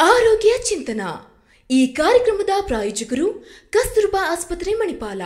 ಆರೋಗ್ಯ ಚಿಂತನ. ಈ ಕಾರ್ಯಕ್ರಮದ ಪ್ರಾಯೋಜಕರು ಕಸ್ತೂರ್ಬಾ ಆಸ್ಪತ್ರೆ, ಮಣಿಪಾಲ.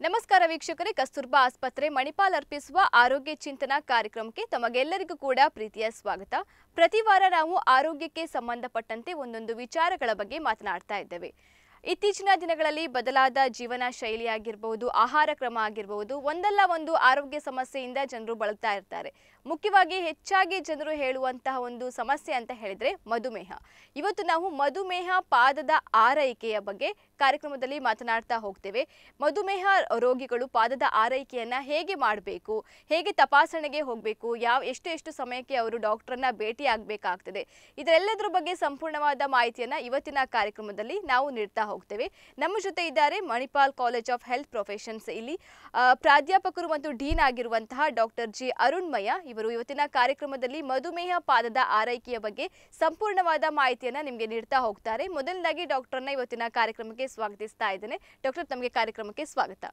ನಮಸ್ಕಾರ ವೀಕ್ಷಕರೇ, ಕಸ್ತೂರ್ಬಾ ಆಸ್ಪತ್ರೆ, ಮಣಿಪಾಲ್ ಅರ್ಪಿಸುವ ಆರೋಗ್ಯ ಚಿಂತನಾ ಕಾರ್ಯಕ್ರಮಕ್ಕೆ ತಮಗೆಲ್ಲರಿಗೂ ಕೂಡ ಪ್ರೀತಿಯ ಸ್ವಾಗತ. ಪ್ರತಿ ವಾರ ನಾವು ಆರೋಗ್ಯಕ್ಕೆ ಸಂಬಂಧಪಟ್ಟಂತೆ ಒಂದೊಂದು ವಿಚಾರಗಳ ಬಗ್ಗೆ ಮಾತನಾಡ್ತಾ ಇದ್ದೇವೆ. ಇತ್ತೀಚಿನ ದಿನಗಳಲ್ಲಿ ಬದಲಾದ ಜೀವನ ಶೈಲಿ ಆಗಿರ್ಬೋದು ಆಹಾರ ಕ್ರಮ ಆಗಿರ್ಬೋದು, ಒಂದಲ್ಲ ಒಂದು ಆರೋಗ್ಯ ಸಮಸ್ಯೆಯಿಂದ ಜನರು ಬಳಲ್ತಾ ಇರ್ತಾರೆ. ಮುಖ್ಯವಾಗಿ ಹೆಚ್ಚಾಗಿ ಜನರು ಹೇಳುವಂತಹ ಒಂದು ಸಮಸ್ಯೆ ಅಂತ ಹೇಳಿದ್ರೆ ಮಧುಮೇಹ. ಇವತ್ತು ನಾವು ಮಧುಮೇಹ ಪಾದದ ಆರೈಕೆಯ ಬಗ್ಗೆ ಕಾರ್ಯಕ್ರಮದಲ್ಲಿ ಮಾತನಾಡ್ತಾ ಹೋಗ್ತೇವೆ. ಮಧುಮೇಹ ರೋಗಿಗಳು ಪಾದದ ಆರೈಕೆಯನ್ನ ಹೇಗೆ ಮಾಡಬೇಕು? ಹೇಗೆ ತಪಾಸಣೆಗೆ ಹೋಗಬೇಕು? ಯಾವ, ಎಷ್ಟು ಎಷ್ಟು ಸಮಯಕ್ಕೆ ಅವರು ಡಾಕ್ಟರ್ನ ಭೇಟಿ ಆಗಬೇಕಾಗ್ತದೆ? ಇದರೆಲ್ಲದರ ಬಗ್ಗೆ ಸಂಪೂರ್ಣವಾದ ಮಾಹಿತಿಯನ್ನ ಇವತ್ತಿನ ಕಾರ್ಯಕ್ರಮದಲ್ಲಿ ನಾವು ನೀಡ್ತಾ ಹೋಗ್ತೇವೆ. ನಮ್ಮ ಜೊತೆ ಇದ್ದಾರೆ Manipal college of health professions ಇಲ್ಲಿ ಪ್ರಾಧ್ಯಾಪಕರು ಮತ್ತು ಡೀನ್ ಆಗಿರುವಂತಹ ಡಾಕ್ಟರ್ ಜಿ ಅರುಣ್ಮಯ್ಯ. ಇವರು ಇವತ್ತಿನ ಕಾರ್ಯಕ್ರಮದಲ್ಲಿ ಮಧುಮೇಹ ಪಾದದ ಆರೈಕೆಯ ಬಗ್ಗೆ ಸಂಪೂರ್ಣವಾದ ಮಾಹಿತಿಯನ್ನ ನಿಮಗೆ ನೀಡ್ತಾ ಹೋಗ್ತಾರೆ. ಮೊದಲನೇದಾಗಿ ಡಾಕ್ಟರ್ನ ಇವತ್ತಿನ ಕಾರ್ಯಕ್ರಮಕ್ಕೆ ಸ್ವಾಗತಿಸ್ತಾ ಇದ್ದೇನೆ. ಡಾಕ್ಟರ್, ತಮಗೆ ಕಾರ್ಯಕ್ರಮಕ್ಕೆ ಸ್ವಾಗತ.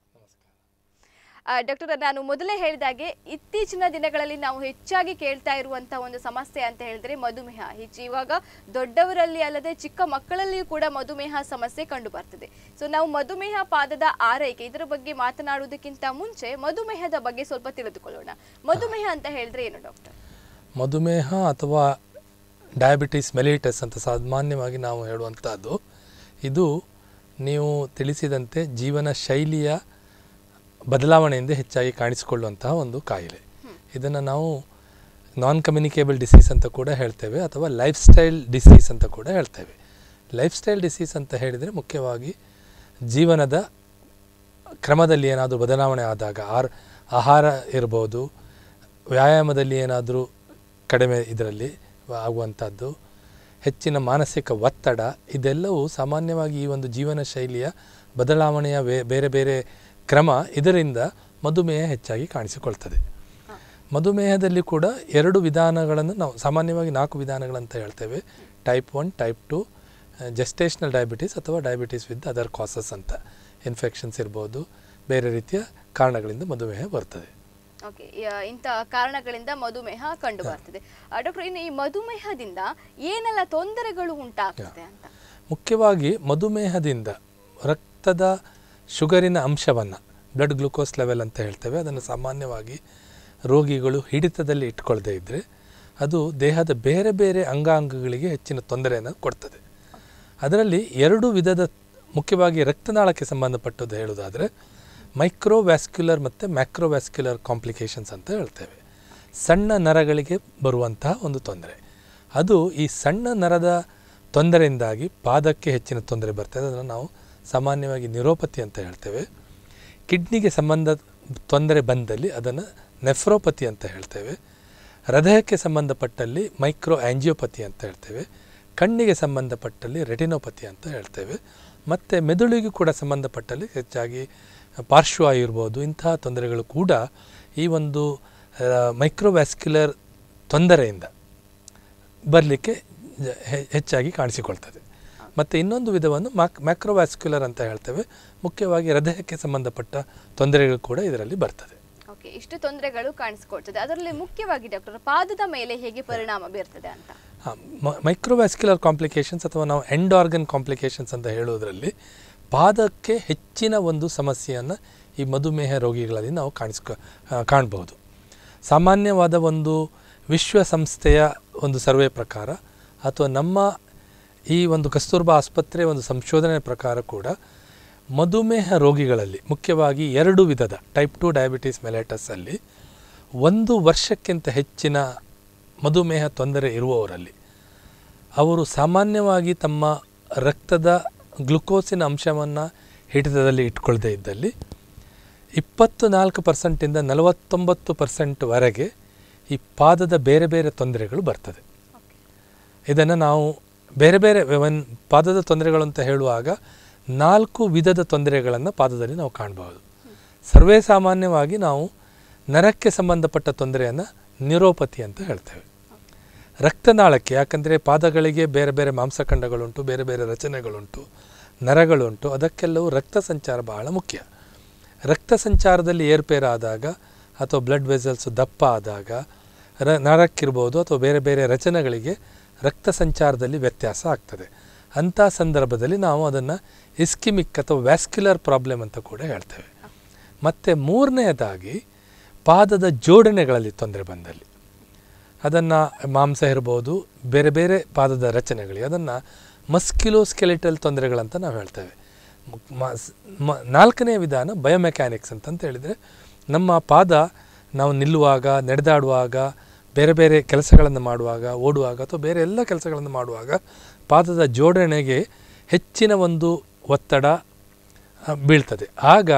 ಡಾಕ್ಟರ್, ನಾನು ಮೊದಲೇ ಹೇಳಿದಾಗೆ ಇತ್ತೀಚಿನ ದಿನಗಳಲ್ಲಿ ನಾವು ಹೆಚ್ಚಾಗಿ ಕೇಳ್ತಾ ಇರುವಂತಹ ಒಂದು ಸಮಸ್ಯೆ ಅಂತ ಹೇಳಿದ್ರೆ ಮಧುಮೇಹ. ಹೆಚ್ಚು ಇವಾಗ ದೊಡ್ಡವರಲ್ಲಿ ಅಲ್ಲದೆ ಚಿಕ್ಕ ಮಕ್ಕಳಲ್ಲಿಯೂ ಕೂಡ ಮಧುಮೇಹ ಸಮಸ್ಯೆ ಕಂಡು ಬರ್ತದೆ ಸೊ ನಾವು ಮಧುಮೇಹ ಪಾದದ ಆರೈಕೆ, ಇದರ ಬಗ್ಗೆ ಮಾತನಾಡುವುದಕ್ಕಿಂತ ಮುಂಚೆ ಮಧುಮೇಹದ ಬಗ್ಗೆ ಸ್ವಲ್ಪ ತಿಳಿದುಕೊಳ್ಳೋಣ. ಮಧುಮೇಹ ಅಂತ ಹೇಳಿದ್ರೆ ಏನು, ಡಾಕ್ಟರ್? ಮಧುಮೇಹ ಅಥವಾ ಡಯಾಬಿಟಿಸ್ ಮೆಲಿಟಸ್ ಅಂತ ಸಾಮಾನ್ಯವಾಗಿ ನಾವು ಹೇಳುವಂಥದ್ದು. ಇದು ನೀವು ತಿಳಿಸಿದಂತೆ ಜೀವನ ಶೈಲಿಯ ಬದಲಾವಣೆಯಿಂದ ಹೆಚ್ಚಾಗಿ ಕಾಣಿಸಿಕೊಳ್ಳುವಂತಹ ಒಂದು ಕಾಯಿಲೆ. ಇದನ್ನು ನಾವು ನಾನ್ ಕಮ್ಯುನಿಕೇಬಲ್ ಡಿಸೀಸ್ ಅಂತ ಕೂಡ ಹೇಳ್ತೇವೆ ಅಥವಾ ಲೈಫ್ ಸ್ಟೈಲ್ ಡಿಸೀಸ್ ಅಂತ ಕೂಡ ಹೇಳ್ತೇವೆ. ಲೈಫ್ ಸ್ಟೈಲ್ ಡಿಸೀಸ್ ಅಂತ ಹೇಳಿದರೆ ಮುಖ್ಯವಾಗಿ ಜೀವನದ ಕ್ರಮದಲ್ಲಿ ಏನಾದರೂ ಬದಲಾವಣೆ ಆದಾಗ ಆರ್ ಆಹಾರ ಇರ್ಬೋದು, ವ್ಯಾಯಾಮದಲ್ಲಿ ಏನಾದರೂ ಕಡಿಮೆ ಇದರಲ್ಲಿ ಆಗುವಂಥದ್ದು, ಹೆಚ್ಚಿನ ಮಾನಸಿಕ ಒತ್ತಡ, ಇದೆಲ್ಲವೂ ಸಾಮಾನ್ಯವಾಗಿ ಈ ಒಂದು ಜೀವನ ಶೈಲಿಯ ಬದಲಾವಣೆಯ ಬೇರೆ ಬೇರೆ ಕ್ರಮ ಇದರಿಂದ ಮಧುಮೇಹ ಹೆಚ್ಚಾಗಿ ಕಾಣಿಸಿಕೊಳ್ತದೆ. ಮಧುಮೇಹದಲ್ಲಿ ಕೂಡ ಎರಡು ವಿಧಾನಗಳನ್ನು ನಾವು ಸಾಮಾನ್ಯವಾಗಿ ನಾಲ್ಕು ವಿಧಾನಗಳಂತ ಹೇಳ್ತೇವೆ. Type one type two gestational diabetes ಅಥವಾ ಡಯಾಬಿಟೀಸ್ ವಿತ್ ಅದರ್ ಕಾಸಸ್ ಅಂತ. ಇನ್ಫೆಕ್ಷನ್ಸ್ ಇರ್ಬೋದು ಬೇರೆ ರೀತಿಯ ಕಾರಣಗಳಿಂದ ಮಧುಮೇಹ ಬರ್ತದೆ. ಓಕೆ ಇಂಥ ಕಾರಣಗಳಿಂದ ಮಧುಮೇಹ ಕಂಡು ಬರ್ತದೆ. ಡಾಕ್ಟರ್ ಇನ್ನು ಈ ಮಧುಮೇಹದಿಂದ ಏನೆಲ್ಲ ತೊಂದರೆಗಳು ಉಂಟಾಗ್ತದೆ ಅಂತ? ಮುಖ್ಯವಾಗಿ ಮಧುಮೇಹದಿಂದ ರಕ್ತದ ಶುಗರಿನ ಅಂಶವನ್ನು ಬ್ಲಡ್ ಗ್ಲೂಕೋಸ್ ಲೆವೆಲ್ ಅಂತ ಹೇಳ್ತೇವೆ, ಅದನ್ನು ಸಾಮಾನ್ಯವಾಗಿ ರೋಗಿಗಳು ಹಿಡಿತದಲ್ಲಿ ಇಟ್ಕೊಳ್ಳದೇ ಇದ್ದರೆ ಅದು ದೇಹದ ಬೇರೆ ಬೇರೆ ಅಂಗಾಂಗಗಳಿಗೆ ಹೆಚ್ಚಿನ ತೊಂದರೆಯನ್ನು ಕೊಡ್ತದೆ. ಅದರಲ್ಲಿ ಎರಡು ವಿಧದ ಮುಖ್ಯವಾಗಿ ರಕ್ತನಾಳಕ್ಕೆ ಸಂಬಂಧಪಟ್ಟದ್ದು ಹೇಳೋದಾದರೆ ಮೈಕ್ರೋವ್ಯಾಸ್ಕ್ಯುಲರ್ ಮತ್ತು ಮ್ಯಾಕ್ರೋವ್ಯಾಸ್ಕ್ಯುಲರ್ ಕಾಂಪ್ಲಿಕೇಶನ್ಸ್ ಅಂತ ಹೇಳ್ತೇವೆ. ಸಣ್ಣ ನರಗಳಿಗೆ ಬರುವಂತಹ ಒಂದು ತೊಂದರೆ. ಅದು ಈ ಸಣ್ಣ ನರದ ತೊಂದರೆಯಿಂದಾಗಿ ಪಾದಕ್ಕೆ ಹೆಚ್ಚಿನ ತೊಂದರೆ ಬರ್ತದೆ, ಅದನ್ನು ನಾವು ಸಾಮಾನ್ಯವಾಗಿ ನ್ಯೂರೋಪತಿ ಅಂತ ಹೇಳ್ತೇವೆ. ಕಿಡ್ನಿಗೆ ಸಂಬಂಧ ತೊಂದರೆ ಬಂದಲ್ಲಿ ಅದನ್ನು ನೆಫ್ರೋಪತಿ ಅಂತ ಹೇಳ್ತೇವೆ. ಹೃದಯಕ್ಕೆ ಸಂಬಂಧಪಟ್ಟಲ್ಲಿ ಮೈಕ್ರೋ ಆ್ಯಂಜಿಯೋಪತಿ ಅಂತ ಹೇಳ್ತೇವೆ. ಕಣ್ಣಿಗೆ ಸಂಬಂಧಪಟ್ಟಲ್ಲಿ ರೆಟಿನೋಪತಿ ಅಂತ ಹೇಳ್ತೇವೆ. ಮತ್ತು ಮೆದುಳಿಗೂ ಕೂಡ ಸಂಬಂಧಪಟ್ಟಲ್ಲಿ ಹೆಚ್ಚಾಗಿ ಪಾರ್ಶ್ವ ಇರ್ಬೋದು ಇಂತಹ ತೊಂದರೆಗಳು ಕೂಡ ಈ ಒಂದು ಮೈಕ್ರೋವ್ಯಾಸ್ಕ್ಯುಲರ್ ತೊಂದರೆಯಿಂದ ಬರಲಿಕ್ಕೆ ಹೆಚ್ಚಾಗಿ ಕಾಣಿಸಿಕೊಳ್ತದೆ. ಮತ್ತು ಇನ್ನೊಂದು ವಿಧವನ್ನು ಮ್ಯಾಕ್ ಮ್ಯಾಕ್ರೋವ್ಯಾಸ್ಕ್ಯುಲರ್ ಅಂತ ಹೇಳ್ತೇವೆ. ಮುಖ್ಯವಾಗಿ ಹೃದಯಕ್ಕೆ ಸಂಬಂಧಪಟ್ಟ ತೊಂದರೆಗಳು ಕೂಡ ಇದರಲ್ಲಿ ಬರ್ತದೆ. ಓಕೆ ಇಷ್ಟು ತೊಂದರೆಗಳು ಕಾಣಿಸ್ಕೊಳ್ತದೆ. ಅದರಲ್ಲಿ ಮುಖ್ಯವಾಗಿ ಡಾಕ್ಟರ್ ಪಾದದ ಮೇಲೆ ಹೇಗೆ ಪರಿಣಾಮ ಬೀರ್ತದೆ ಅಂತ? ಮೈಕ್ರೋವ್ಯಾಸ್ಕ್ಯುಲರ್ ಕಾಂಪ್ಲಿಕೇಶನ್ಸ್ ಅಥವಾ ನಾವು ಎಂಡ್ ಆರ್ಗನ್ ಕಾಂಪ್ಲಿಕೇಶನ್ಸ್ ಅಂತ ಹೇಳೋದ್ರಲ್ಲಿ ಪಾದಕ್ಕೆ ಹೆಚ್ಚಿನ ಒಂದು ಸಮಸ್ಯೆಯನ್ನು ಈ ಮಧುಮೇಹ ರೋಗಿಗಳಲ್ಲಿ ನಾವು ಕಾಣಿಸ್ಕೊ ಕಾಣ್ಬೋದು. ಸಾಮಾನ್ಯವಾದ ಒಂದು ವಿಶ್ವಸಂಸ್ಥೆಯ ಒಂದು ಸರ್ವೆ ಪ್ರಕಾರ ಅಥವಾ ನಮ್ಮ ಈ ಒಂದು ಕಸ್ತೂರ್ಬಾ ಆಸ್ಪತ್ರೆ ಒಂದು ಸಂಶೋಧನೆ ಪ್ರಕಾರ ಕೂಡ ಮಧುಮೇಹ ರೋಗಿಗಳಲ್ಲಿ, ಮುಖ್ಯವಾಗಿ ಎರಡು ವಿಧದ ಟೈಪ್ ಟು ಡಯಾಬಿಟೀಸ್ ಮೆಲೆಟಸಲ್ಲಿ ಒಂದು ವರ್ಷಕ್ಕಿಂತ ಹೆಚ್ಚಿನ ಮಧುಮೇಹ ತೊಂದರೆ ಇರುವವರಲ್ಲಿ, ಅವರು ಸಾಮಾನ್ಯವಾಗಿ ತಮ್ಮ ರಕ್ತದ ಗ್ಲುಕೋಸಿನ ಅಂಶವನ್ನು ಹಿಡಿತದಲ್ಲಿ ಇಟ್ಕೊಳ್ಳದೇ ಇದ್ದಲ್ಲಿ ಇಪ್ಪತ್ತು ನಾಲ್ಕು ಪರ್ಸೆಂಟಿಂದ ನಲವತ್ತೊಂಬತ್ತು ಪರ್ಸೆಂಟ್ವರೆಗೆ ಈ ಪಾದದ ಬೇರೆ ಬೇರೆ ತೊಂದರೆಗಳು ಬರ್ತದೆ. ಇದನ್ನು ನಾವು ಬೇರೆ ಬೇರೆ ಪಾದದ ತೊಂದರೆಗಳು ಅಂತ ಹೇಳುವಾಗ ನಾಲ್ಕು ವಿಧದ ತೊಂದರೆಗಳನ್ನು ಪಾದದಲ್ಲಿ ನಾವು ಕಾಣಬಹುದು. ಸರ್ವೇ ಸಾಮಾನ್ಯವಾಗಿ ನಾವು ನರಕ್ಕೆ ಸಂಬಂಧಪಟ್ಟ ತೊಂದರೆಯನ್ನು ನ್ಯೂರೋಪತಿ ಅಂತ ಹೇಳ್ತೇವೆ. ರಕ್ತನಾಳಕ್ಕೆ ಯಾಕಂದರೆ ಪಾದಗಳಿಗೆ ಬೇರೆ ಬೇರೆ ಮಾಂಸಖಂಡಗಳುಂಟು, ಬೇರೆ ಬೇರೆ ರಚನೆಗಳುಂಟು, ನರಗಳುಂಟು, ಅದಕ್ಕೆಲ್ಲವೂ ರಕ್ತ ಸಂಚಾರ ಬಹಳ ಮುಖ್ಯ. ರಕ್ತ ಸಂಚಾರದಲ್ಲಿ ಏರ್ಪೇರಾದಾಗ ಅಥವಾ ಬ್ಲಡ್ ವೆಸಲ್ಸ್ ದಪ್ಪ ಆದಾಗ, ರ, ನರಕ್ಕಿರ್ಬೋದು ಅಥವಾ ಬೇರೆ ಬೇರೆ ರಚನೆಗಳಿಗೆ ರಕ್ತ ಸಂಚಾರದಲ್ಲಿ ವ್ಯತ್ಯಾಸ ಆಗ್ತದೆ. ಅಂಥ ಸಂದರ್ಭದಲ್ಲಿ ನಾವು ಅದನ್ನು ಇಸ್ಕಿಮಿಕ್ ಅಥವಾ ವ್ಯಾಸ್ಕ್ಯುಲರ್ ಪ್ರಾಬ್ಲಮ್ ಅಂತ ಕೂಡ ಹೇಳ್ತೇವೆ. ಮತ್ತು ಮೂರನೆಯದಾಗಿ ಪಾದದ ಜೋಡಣೆಗಳಲ್ಲಿ ತೊಂದರೆ ಬಂದಲ್ಲಿ. ಅದನ್ನು ಮಾಂಸ ಇರ್ಬೋದು, ಬೇರೆ ಬೇರೆ ಪಾದದ ರಚನೆಗಳಿಗೆ ಅದನ್ನು ಮಸ್ಕ್ಯುಲೋಸ್ಕೆಲಿಟಲ್ ತೊಂದರೆಗಳಂತ ನಾವು ಹೇಳ್ತೇವೆ. ನಾಲ್ಕನೇ ವಿಧಾನ ಬಯೋಮೆಕ್ಯಾನಿಕ್ಸ್ ಅಂತಂತ ಹೇಳಿದರೆ ನಮ್ಮ ಪಾದ ನಾವು ನಿಲ್ಲುವಾಗ, ನಡೆದಾಡುವಾಗ ಬೇರೆ ಬೇರೆ ಕೆಲಸಗಳನ್ನು ಮಾಡುವಾಗ, ಓಡುವಾಗ ಅಥವಾ ಬೇರೆ ಎಲ್ಲ ಕೆಲಸಗಳನ್ನು ಮಾಡುವಾಗ ಪಾದದ ಜೋಡಣೆಗೆ ಹೆಚ್ಚಿನ ಒಂದು ಒತ್ತಡ ಬೀಳ್ತದೆ. ಆಗ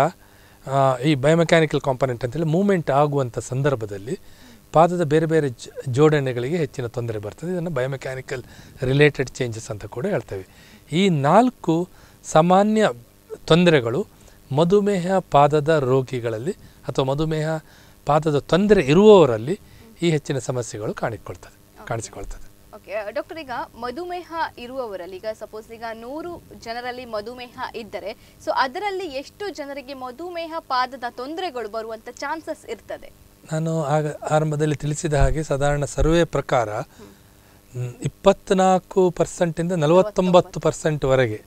ಈ ಬಯೋಮೆಕ್ಯಾನಿಕಲ್ ಕಾಂಪೊನೆಂಟ್ ಅಂತೇಳಿ ಮೂಮೆಂಟ್ ಆಗುವಂಥ ಸಂದರ್ಭದಲ್ಲಿ ಪಾದದ ಬೇರೆ ಬೇರೆ ಜೋಡಣೆಗಳಿಗೆ ಹೆಚ್ಚಿನ ತೊಂದರೆ ಬರ್ತದೆ. ಇದನ್ನು ಬಯೋಮೆಕ್ಯಾನಿಕಲ್ ರಿಲೇಟೆಡ್ ಚೇಂಜಸ್ ಅಂತ ಕೂಡ ಹೇಳ್ತೇವೆ. ಈ ನಾಲ್ಕು ಸಾಮಾನ್ಯ ತೊಂದರೆಗಳು ಮಧುಮೇಹ ಪಾದದ ರೋಗಿಗಳಲ್ಲಿ ಅಥವಾ ಮಧುಮೇಹ ಪಾದದ ತೊಂದರೆ ಇರುವವರಲ್ಲಿ ಈ ಹೆಚ್ಚಿನ ಸಮಸ್ಯೆಗಳು ಕಾಣಿಕೊಳ್ತದೆ ಕಾಣಿಸಿಕೊಳ್ತದೆ. ಓಕೆ ಡಾಕ್ಟರ್ ಈಗ ಮಧುಮೇಹ ಇರುವವರಲ್ಲಿ ಈಗ ಸಪೋಸ್ ಈಗ ನೂರು ಜನರಲ್ಲಿ ಮಧುಮೇಹ ಇದ್ದರೆ ಸೊ ಅದರಲ್ಲಿ ಎಷ್ಟು ಜನರಿಗೆ ಮಧುಮೇಹ ಪಾದದ ತೊಂದರೆಗಳು ಬರುವಂತ ಚಾನ್ಸಸ್ ಇರ್ತದೆ? ನಾನು ಆಗ ಆರಂಭದಲ್ಲಿ ತಿಳಿಸಿದ ಹಾಗೆ ಸಾಧಾರಣ ಸರ್ವೆ ಪ್ರಕಾರ ಇಪ್ಪತ್ನಾಲ್ಕು ಪರ್ಸೆಂಟಿಂದ ನಲವತ್ತೊಂಬತ್ತು ಪರ್ಸೆಂಟ್ವರೆಗೆ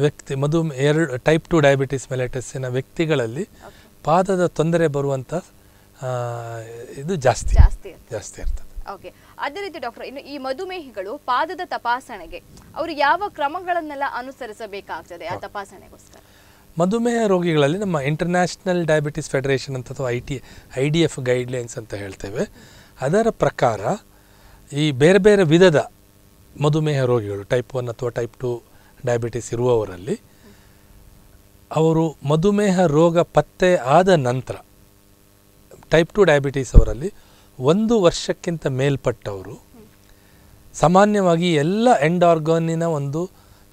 ವ್ಯಕ್ತಿ ಮಧುಮೇಹ ಎರಡು ಟೈಪ್ ಟು ಡಯಾಬಿಟಿಸ್ ಮೆಲೆಟಸ್ಸಿನ ವ್ಯಕ್ತಿಗಳಲ್ಲಿ ಪಾದದ ತೊಂದರೆ ಬರುವಂಥ ಇದು ಜಾಸ್ತಿ. ಜಾಸ್ತಿ ಜಾಸ್ತಿ ಇರ್ತದೆ. ಓಕೆ. ಅದೇ ರೀತಿ ಡಾಕ್ಟರ್ ಇನ್ನು ಈ ಮಧುಮೇಹಿಗಳು ಪಾದದ ತಪಾಸಣೆಗೆ ಅವರು ಯಾವ ಕ್ರಮಗಳನ್ನೆಲ್ಲ ಅನುಸರಿಸಬೇಕಾಗ್ತದೆ ಆ ತಪಾಸಣೆಗೋಸ್ಕರ? ಮಧುಮೇಹ ರೋಗಿಗಳಲ್ಲಿ ನಮ್ಮ ಇಂಟರ್ನ್ಯಾಷನಲ್ ಡಯಾಬಿಟಿಸ್ ಫೆಡರೇಷನ್ ಅಂತ ಅಥವಾ I T I D F guidelines ಅಂತ ಹೇಳ್ತೇವೆ. ಅದರ ಪ್ರಕಾರ ಈ ಬೇರೆ ಬೇರೆ ವಿಧದ ಮಧುಮೇಹ ರೋಗಿಗಳು ಟೈಪ್ ಒನ್ ಅಥವಾ ಟೈಪ್ ಟು ಡಯಾಬಿಟಿಸ್ ಇರುವವರಲ್ಲಿ ಅವರು ಮಧುಮೇಹ ರೋಗ ಪತ್ತೆ ಆದ ನಂತರ ಟೈಪ್ ಟು ಡಯಾಬಿಟೀಸ್ ಅವರಲ್ಲಿ ಒಂದು ವರ್ಷಕ್ಕಿಂತ ಮೇಲ್ಪಟ್ಟವರು ಸಾಮಾನ್ಯವಾಗಿ ಎಲ್ಲ ಎಂಡ್ ಆರ್ಗಾನಿನ ಒಂದು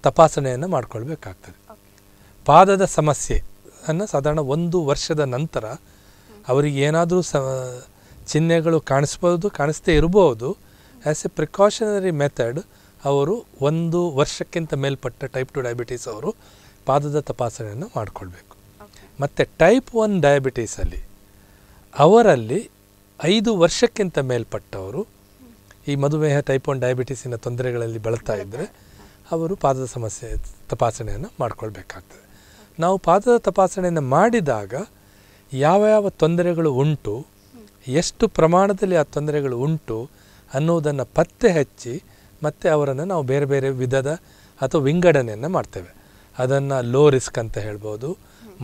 ತಪಾಸಣೆಯನ್ನು ಮಾಡ್ಕೊಳ್ಬೇಕಾಗ್ತದೆ. ಪಾದದ ಸಮಸ್ಯೆ ಅನ್ನು ಸಾಧಾರಣ ಒಂದು ವರ್ಷದ ನಂತರ ಅವರಿಗೆ ಏನಾದರೂ ಸ ಚಿಹ್ನೆಗಳು ಕಾಣಿಸ್ಬೋದು ಕಾಣಿಸ್ತೇ ಇರ್ಬೋದು. ಆ್ಯಸ್ ಎ ಪ್ರಿಕಾಷನರಿ ಮೆಥಡ್ ಅವರು ಒಂದು ವರ್ಷಕ್ಕಿಂತ ಮೇಲ್ಪಟ್ಟ ಟೈಪ್ ಟು ಡಯಾಬಿಟೀಸ್ ಅವರು ಪಾದದ ತಪಾಸಣೆಯನ್ನು ಮಾಡಿಕೊಳ್ಬೇಕು. ಮತ್ತು ಟೈಪ್ ಒನ್ ಡಯಾಬಿಟೀಸಲ್ಲಿ ಅವರಲ್ಲಿ ಐದು ವರ್ಷಕ್ಕಿಂತ ಮೇಲ್ಪಟ್ಟವರು ಈ ಮಧುಮೇಹ ಟೈಪ್ ಒನ್ ಡಯಾಬಿಟಿಸಿನ ತೊಂದರೆಗಳಲ್ಲಿ ಬಳಲ್ತಾ ಇದ್ದರೆ ಅವರು ಪಾದದ ಸಮಸ್ಯೆ, ತಪಾಸಣೆಯನ್ನು ಮಾಡಿಕೊಳ್ಬೇಕಾಗ್ತದೆ. ನಾವು ಪಾದದ ತಪಾಸಣೆಯನ್ನು ಮಾಡಿದಾಗ ಯಾವ ಯಾವ ತೊಂದರೆಗಳು ಉಂಟು, ಎಷ್ಟು ಪ್ರಮಾಣದಲ್ಲಿ ಆ ತೊಂದರೆಗಳು ಉಂಟು ಅನ್ನೋದನ್ನು ಪತ್ತೆ ಹಚ್ಚಿ ಮತ್ತು ಅವರನ್ನು ನಾವು ಬೇರೆ ಬೇರೆ ವಿಧದ ಅಥವಾ ವಿಂಗಡಣೆಯನ್ನು ಮಾಡ್ತೇವೆ. ಅದನ್ನು ಲೋ ರಿಸ್ಕ್ ಅಂತ ಹೇಳ್ಬೋದು